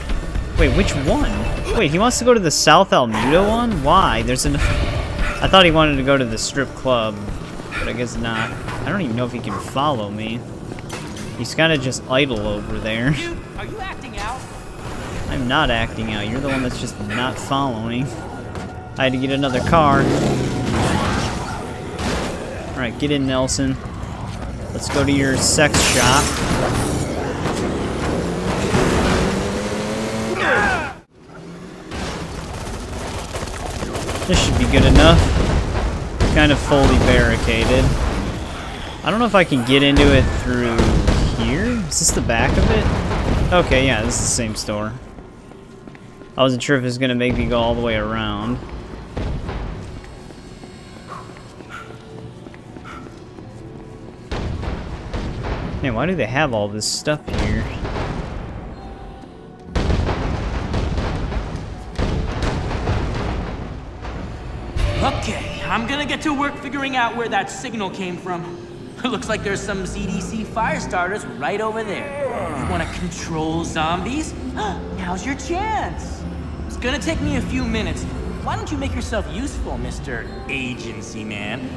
Wait, which one? Wait, he wants to go to the South Almuda one? Why? There's an... I thought he wanted to go to the strip club, but I guess not. I don't even know if he can follow me. He's kind of just idle over there. Dude, are you acting out? I'm not acting out. You're the one that's just not following. I had to get another car. Alright, get in, Nelson. Let's go to your sex shop. This should be good enough. Kind of fully barricaded. I don't know if I can get into it through. Is this the back of it? Okay, yeah, this is the same store. I wasn't sure if it was gonna make me go all the way around. Man, why do they have all this stuff here? Okay, I'm gonna get to work figuring out where that signal came from. Looks like there's some ZDC fire starters right over there. You wanna control zombies? Now's your chance. It's gonna take me a few minutes. Why don't you make yourself useful, Mr. Agency Man?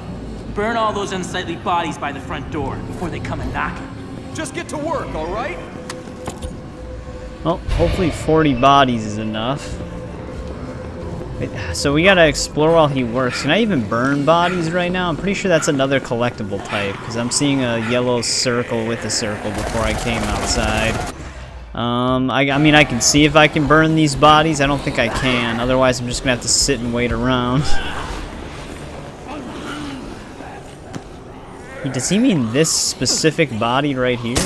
Burn all those unsightly bodies by the front door before they come and knock it. Just get to work, all right? Well, hopefully 40 bodies is enough. So we gotta explore while he works. Can I even burn bodies right now? I'm pretty sure that's another collectible type, because I'm seeing a yellow circle with a circle before I came outside. Um, I, I mean, I can see if I can burn these bodies. I don't think I can. Otherwise, I'm just gonna have to sit and wait around. Does he mean this specific body right here?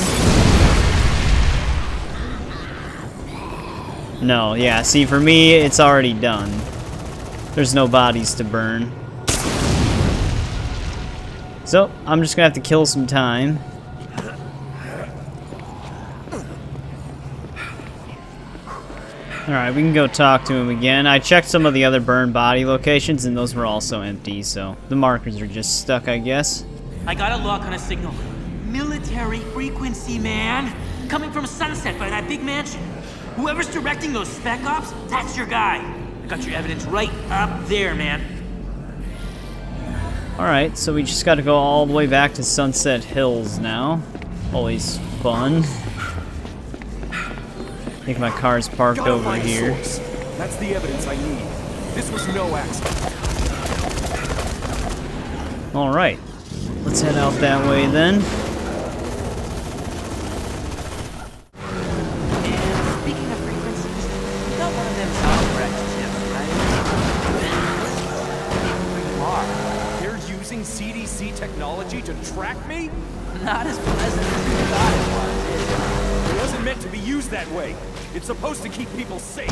No, yeah, see, for me, it's already done. There's no bodies to burn. So, I'm just gonna have to kill some time. Alright, we can go talk to him again. I checked some of the other burned body locations, and those were also empty, so the markers are just stuck, I guess. I got a lock on a signal. Military frequency, man! Coming from Sunset by that big mansion. Whoever's directing those spec ops, that's your guy. I got your evidence right up there, man. Alright, so we just gotta go all the way back to Sunset Hills now. Always fun. I think my car's parked Gotta over here. source. That's the evidence I need. This was no accident. Alright, let's head out that way then. And speaking of frequencies, you got one of them Zombrex chips, right? Where you are. They're using ZDC technology me? Not as pleasant as you thought it was, it? Wasn't meant to be used that way. It's supposed to keep people safe.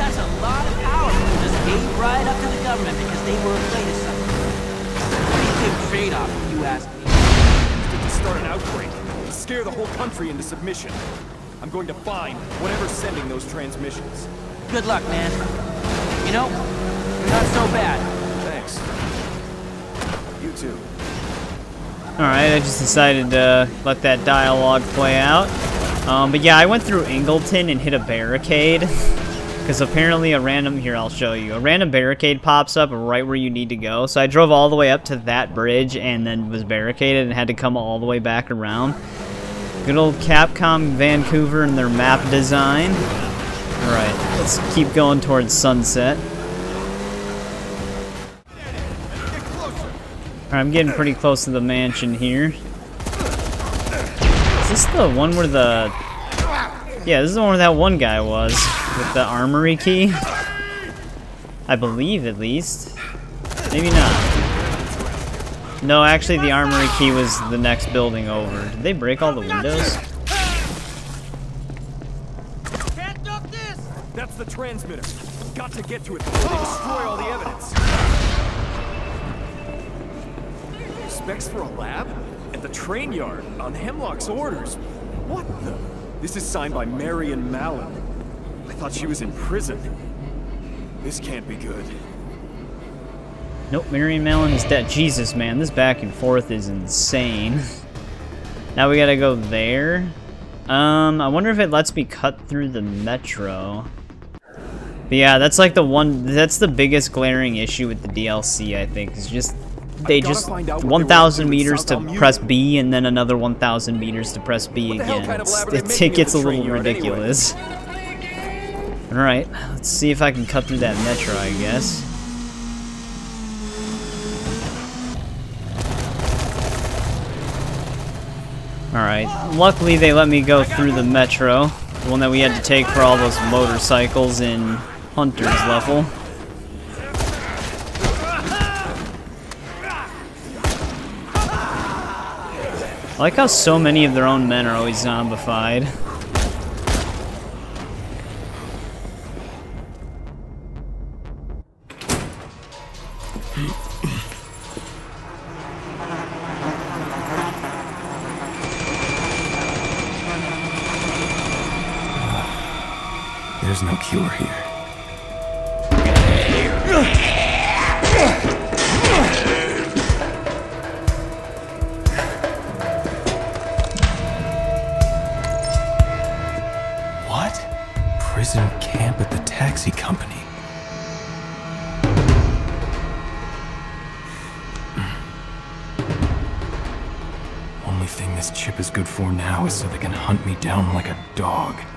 That's a lot of power. People just gave right up to the government because they were afraid of something. Pretty big trade-off, if you ask me. Used to start an outbreak, to scare the whole country into submission. I'm going to find whatever's sending those transmissions. Good luck, man. You know, you're not so bad. Alright, I just decided to let that dialogue play out. Um, but yeah, I went through Ingleton and hit a barricade. Because apparently a random, here I'll show you, a random barricade pops up right where you need to go. So I drove all the way up to that bridge and then was barricaded and had to come all the way back around. Good old Capcom Vancouver and their map design. Alright, let's keep going towards sunset. I'm getting pretty close to the mansion here. Is this the one where the... Yeah, this is the one where that one guy was, with the armory key. I believe, at least. Maybe not. No, actually, the armory key was the next building over. Did they break all the windows? Can't duck this! That's the transmitter. Got to get to it before they destroy all the evidence. Specs for a lab? At the train yard, on Hemlock's orders. What the? This is signed by Marion Mallon. I thought she was in prison. This can't be good. Nope, Marion Mellon is dead. Jesus, man, this back and forth is insane. now we gotta go there. Um, I wonder if it lets me cut through the metro. But yeah, that's like the one, that's the biggest glaring issue with the DLC, I think, is just, they just, find out what they 1,000 wanna do in meters to press B, and then another 1,000 meters to press B What the hell again. kind of It's- lab are they it, it gets a little yard anyway? ridiculous. Alright, let's see if I can cut through that metro, I guess. Alright, luckily they let me go through the metro, the one that we had to take for all those motorcycles in Hunter's level. I like how so many of their own men are always zombified. There's no cure here. Now is so they can hunt me down like a dog.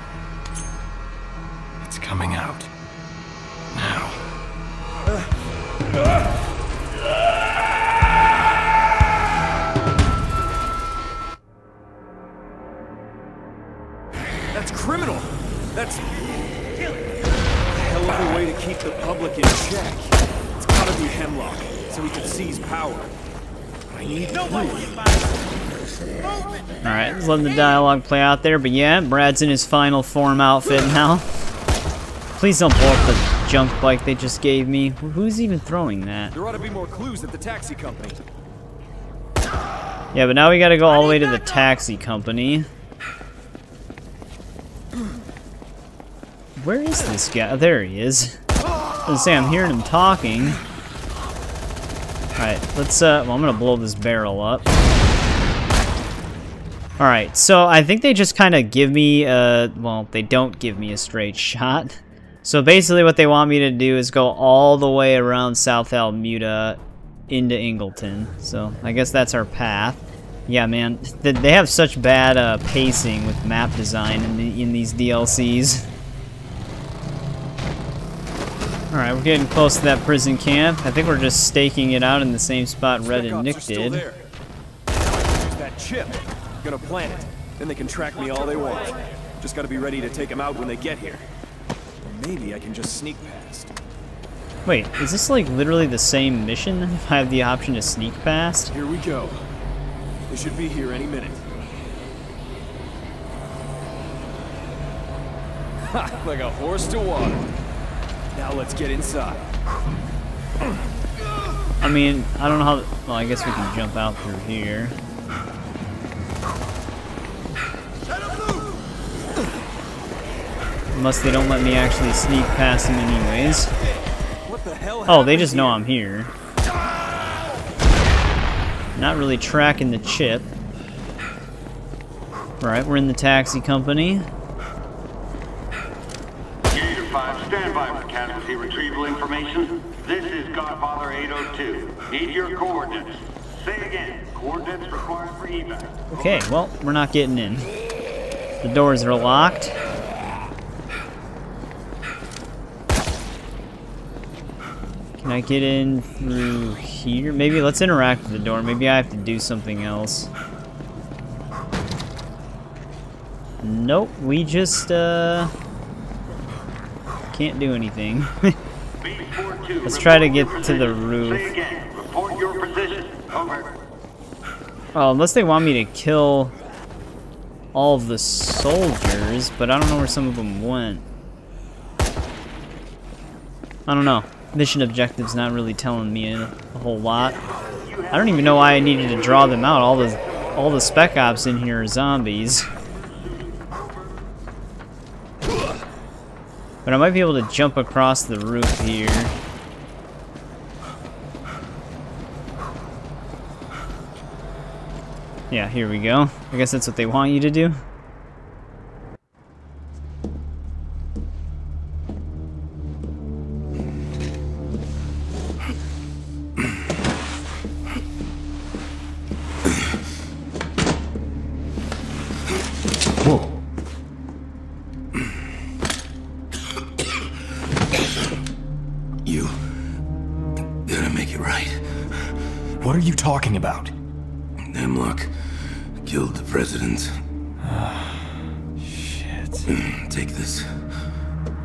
Alright, the dialogue play out there, but yeah, Brad's in his final form outfit now. Please don't blow up the junk bike they just gave me. Who's even throwing that? There ought to be more clues at the taxi company. Yeah, but now we gotta go all the way to the taxi company. Where is this guy? Oh, there he is. I was say, I'm hearing him talking. Alright, let's, uh, well, I'm gonna blow this barrel up. Alright, so I think they just kind of give me, a... well, they don't give me a straight shot. So basically what they want me to do is go all the way around South Almuda into Ingleton. So I guess that's our path. Yeah, man, they have such bad uh, pacing with map design in, the, in these DLCs. Alright, we're getting close to that prison camp. I think we're just staking it out in the same spot Red and Nick Spec ops are still did. that chip. Gonna plant it. Then they can track me all they want. Just gotta be ready to take them out when they get here. Or maybe I can just sneak past. Wait, is this like literally the same mission if I have the option to sneak past? Here we go. They should be here any minute. Ha! Like a horse to water. Now let's get inside. I mean, I don't know how... Well, I guess we can jump out through here. Unless they don't let me actually sneak past them anyways. What the hell Oh, they just know? I'm here. Not really tracking the chip. Right, we're in the taxi company. Gator 5, stand by for casualty retrieval information. This is Godfather 802. Need your coordinates. Say again, coordinates required for evac. Okay, well, we're not getting in. The doors are locked. I get in through here? Maybe let's interact with the door. Maybe I have to do something else. Nope, we just, uh... Can't do anything. Let's try to get to the roof. Say again, report your position. Over. Oh, unless they want me to kill all of the soldiers, but I don't know where some of them went. I don't know. Mission objective's not really telling me a, whole lot. I don't even know why I needed to draw them out. All the all the spec ops in here are zombies. But I might be able to jump across the roof here. Yeah, here we go. I guess that's what they want you to do. right. What are you talking about? Hemlock killed the president. Oh, shit. Hmm, take this.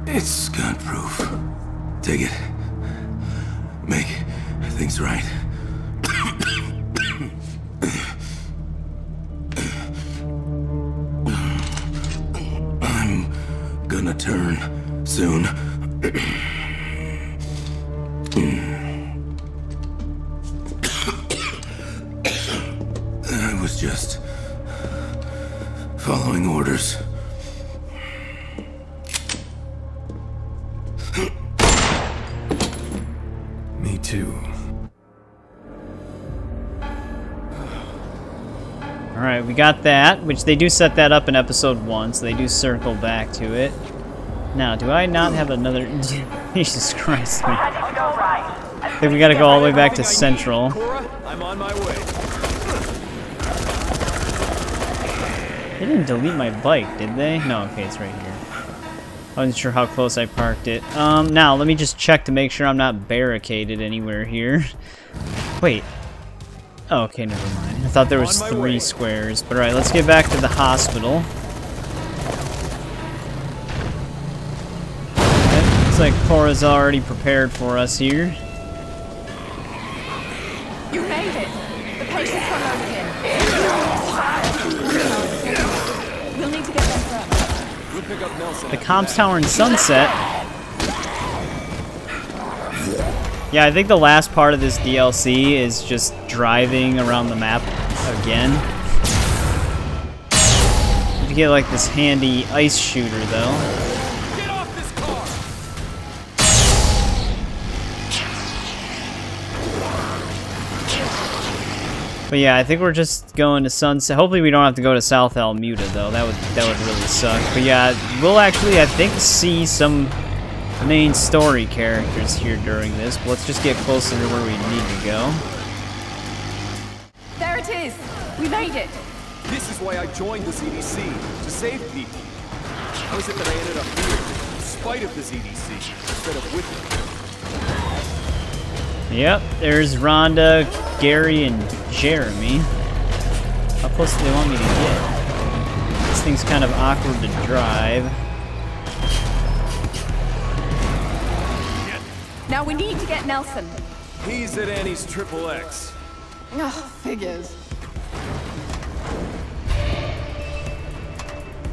It's gun proof. Take it. Make things right. I'm gonna turn soon. Got that, which they do set that up in episode 1, so they do circle back to it. Now, do I not have another... Jesus Christ, man. I think we gotta go all the way back to Central. I'm on my way. They didn't delete my bike, did they? No, okay, it's right here. I wasn't sure how close I parked it. Um, now, let me just check to make sure I'm not barricaded anywhere here. Wait. Oh, okay, never mind. I thought there was three squares. But alright, let's get back to the hospital. Okay, looks like Cora's already prepared for us here. You made it. The patients are loaded in. We'll need to get them first. We'll pick up Nelson. The comms tower in Sunset. Yeah, I think the last part of this DLC is just driving around the map again. You get like this handy ice shooter though. Get off this car! But yeah, I think we're just going to Sunset. Hopefully we don't have to go to South Almuda though. That would that would really suck. But yeah, we'll actually I think see some main story characters here during this. But let's just get closer to where we need to go. There it is. We made it. This is why I joined the ZDC, to save people. How is it that I ended up here, in spite of the ZDC, instead of with them? Yep, there's Rhonda, Gary, and Jeremy. How close do they want me to get? This thing's kind of awkward to drive. Now we need to get Nelson. He's at Annie's Triple X. Oh, figures.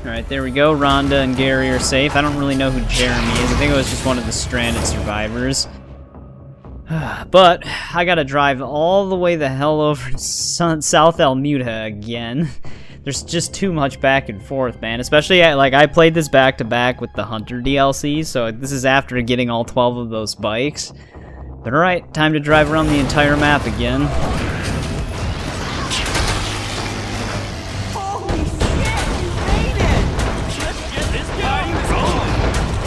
Alright, there we go. Rhonda and Gary are safe. I don't really know who Jeremy is. I think it was just one of the stranded survivors. but I gotta drive all the way the hell over to South Almuda again. There's just too much back and forth, man. Especially, like, I played this back to back with the Hunter DLC, so this is after getting all 12 of those bikes. But alright, time to drive around the entire map again. Holy shit!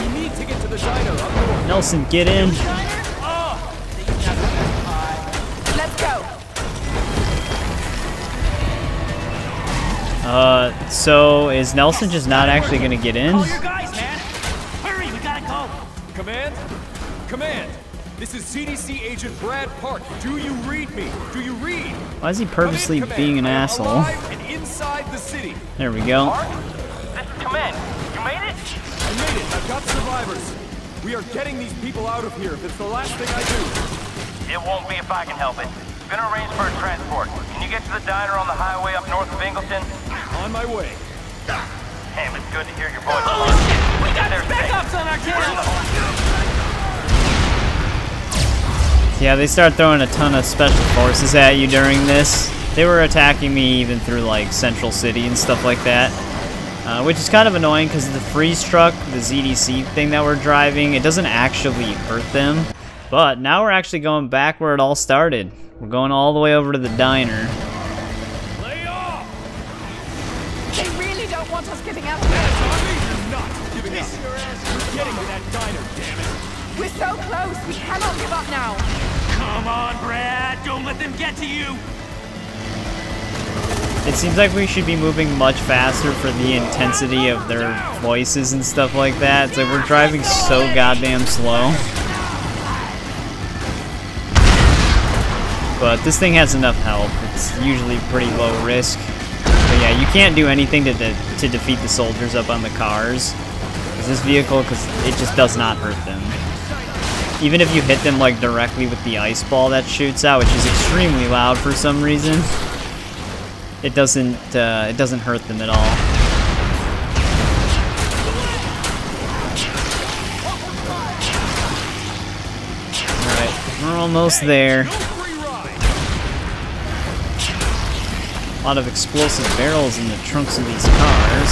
We made it! Uh, so is Nelson just not actually gonna get in? Call your guys, man! Hurry, we gotta go! Command? Command! This is ZDC Agent Brad Park. Do you read me? Do you read? Why is he purposely Command. being an asshole? and inside the city. There we go. This is Command. You made it? I made it. I've got survivors. We are getting these people out of here if it's the last thing I do. It won't be if I can help it. Gonna arrange for a transport. Can you get to the diner on the highway up north of Ingleton? On my way. Damn, it's good to hear your voice. We got They're backups on our We're in the tail! Yeah, they start throwing a ton of special forces at you during this. They were attacking me even through like Central City and stuff like that. Uh, which is kind of annoying because the freeze truck, the ZDC thing that we're driving, it doesn't actually hurt them. But now we're actually going back where it all started. We're going all the way over to the diner. Lay off! They really don't want us getting out giving up. You're not giving up. We're getting to that diner, damn it. We're so close. We cannot give up now. Come on, Brad! Don't let them get to you! It seems like we should be moving much faster for the intensity of their voices and stuff like that. It's like we're driving so goddamn slow. but this thing has enough health. It's usually pretty low risk. But yeah, you can't do anything to, de to defeat the soldiers up on the cars. This vehicle, because it just does not hurt them. Even if you hit them like directly with the ice ball that shoots out, which is extremely loud for some reason, it doesn't uh, it doesn't hurt them at all. We're almost there. Lot of explosive barrels in the trunks of these cars.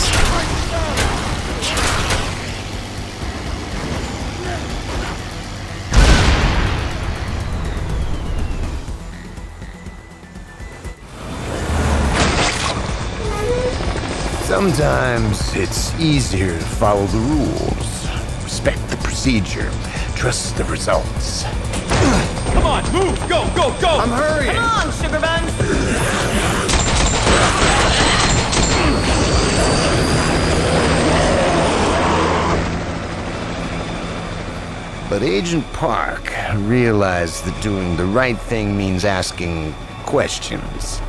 Sometimes it's easier to follow the rules. Respect the procedure. Trust the results. Come on, move! Go, go, go! I'm hurrying! Come on, sugar But Agent Park realized that doing the right thing means asking questions.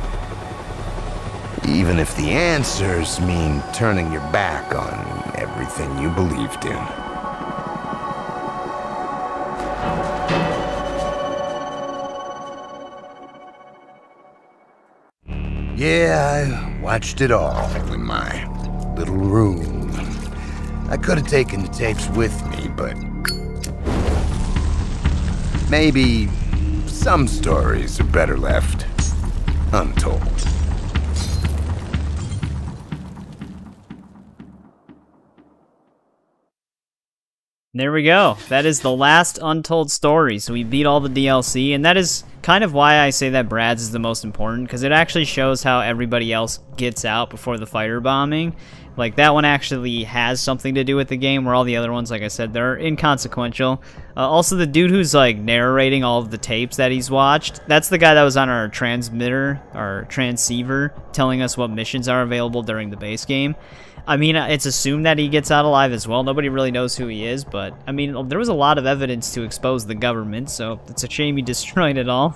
Even if the answers mean turning your back on everything you believed in. Yeah, I watched it all in my little room. I could have taken the tapes with me, but maybe some stories are better left untold. There we go. That is the last untold story. So we beat all the DLC, and that is kind of why I say that Brad's is the most important, because it actually shows how everybody else gets out before the fighter firebombing. Like, that one actually has something to do with the game, where all the other ones, like I said, they're inconsequential. Uh, also, the dude who's, like, narrating all of the tapes that he's watched, that's the guy that was on our transmitter, our transceiver, telling us what missions are available during the base game. I mean, it's assumed that he gets out alive as well. Nobody really knows who he is, but, I mean, there was a lot of evidence to expose the government, so it's a shame he destroyed it all.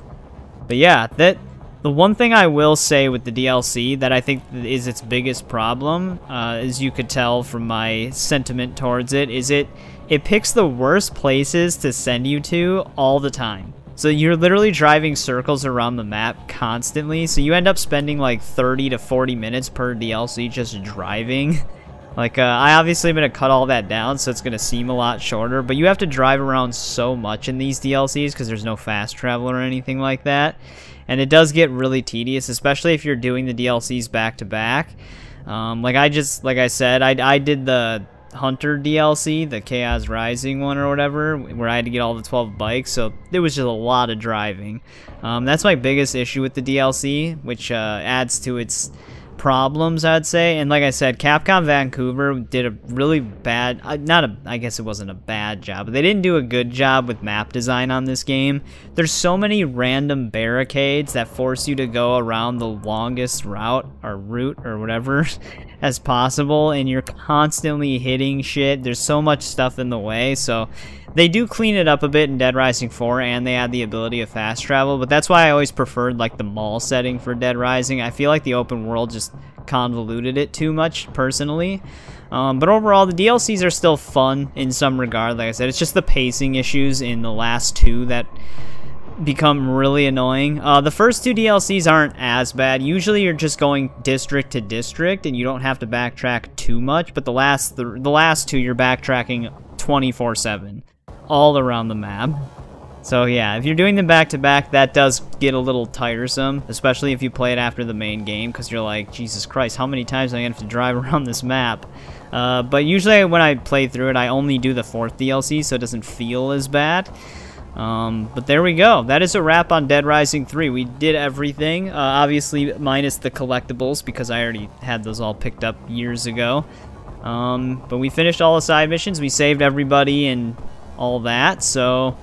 But yeah, that the one thing I will say with the DLC that I think is its biggest problem, uh, as you could tell from my sentiment towards it, is it it picks the worst places to send you to all the time. So you're literally driving circles around the map constantly, so you end up spending like 30 to 40 minutes per DLC just driving. Like, uh, I obviously am going to cut all that down, so it's going to seem a lot shorter, but you have to drive around so much in these DLCs because there's no fast travel or anything like that. And it does get really tedious, especially if you're doing the DLCs back to back. Um, like I just, like I said, I, I did the Hunter DLC, the Chaos Rising one or whatever, where I had to get all the 12 bikes, so it was just a lot of driving. Um, that's my biggest issue with the DLC, which uh, adds to its problems, I'd say. And like I said, Capcom Vancouver did a really bad, uh, not a, I guess it wasn't a bad job, but they didn't do a good job with map design on this game. There's so many random barricades that force you to go around the longest route or route or whatever as possible, and you're constantly hitting shit. There's so much stuff in the way, so they do clean it up a bit in Dead Rising 4, and they add the ability of fast travel, but that's why I always preferred, like, the mall setting for Dead Rising. I feel like the open world just convoluted it too much, personally. Um, but overall, the DLCs are still fun in some regard, like I said. It's just the pacing issues in the last two that become really annoying. Uh, the first two DLCs aren't as bad. Usually you're just going district to district, and you don't have to backtrack too much, but the last, the, the last two, you're backtracking 24-7 all around the map. So yeah, if you're doing them back-to-back, -back, that does get a little tiresome, especially if you play it after the main game, because you're like, Jesus Christ, how many times am I going to have to drive around this map? Uh, but usually when I play through it, I only do the fourth DLC, so it doesn't feel as bad. Um, but there we go. That is a wrap on Dead Rising 3. We did everything, uh, obviously minus the collectibles, because I already had those all picked up years ago. Um, but we finished all the side missions, we saved everybody and all that, so...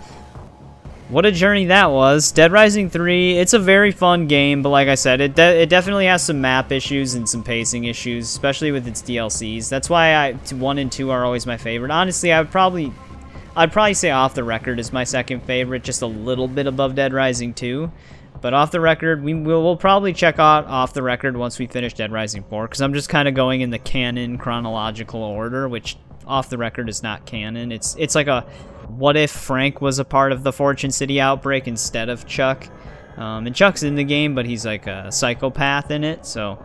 What a journey that was. Dead Rising 3, it's a very fun game, but like I said, it, de it definitely has some map issues and some pacing issues, especially with its DLCs. That's why I, 1 and 2 are always my favorite. Honestly, I would probably... I'd probably say Off the Record is my second favorite, just a little bit above Dead Rising 2. But Off the Record, we will we'll probably check out Off the Record once we finish Dead Rising 4, because I'm just kind of going in the canon chronological order, which Off the Record is not canon. It's, it's like a what if Frank was a part of the Fortune City outbreak instead of Chuck? Um, and Chuck's in the game, but he's like a psychopath in it, so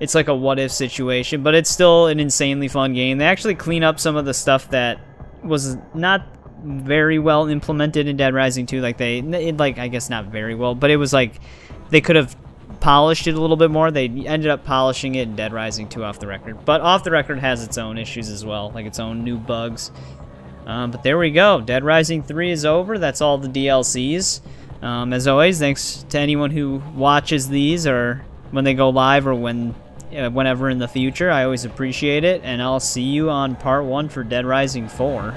it's like a what if situation, but it's still an insanely fun game. They actually clean up some of the stuff that was not very well implemented in Dead Rising 2. Like they, it, like I guess not very well, but it was like they could have polished it a little bit more. They ended up polishing it Dead Rising 2 off the record, but off the record has its own issues as well, like its own new bugs. Um, but there we go. Dead Rising 3 is over. That's all the DLCs. Um, as always, thanks to anyone who watches these or when they go live or when uh, whenever in the future. I always appreciate it, and I'll see you on part one for Dead Rising 4.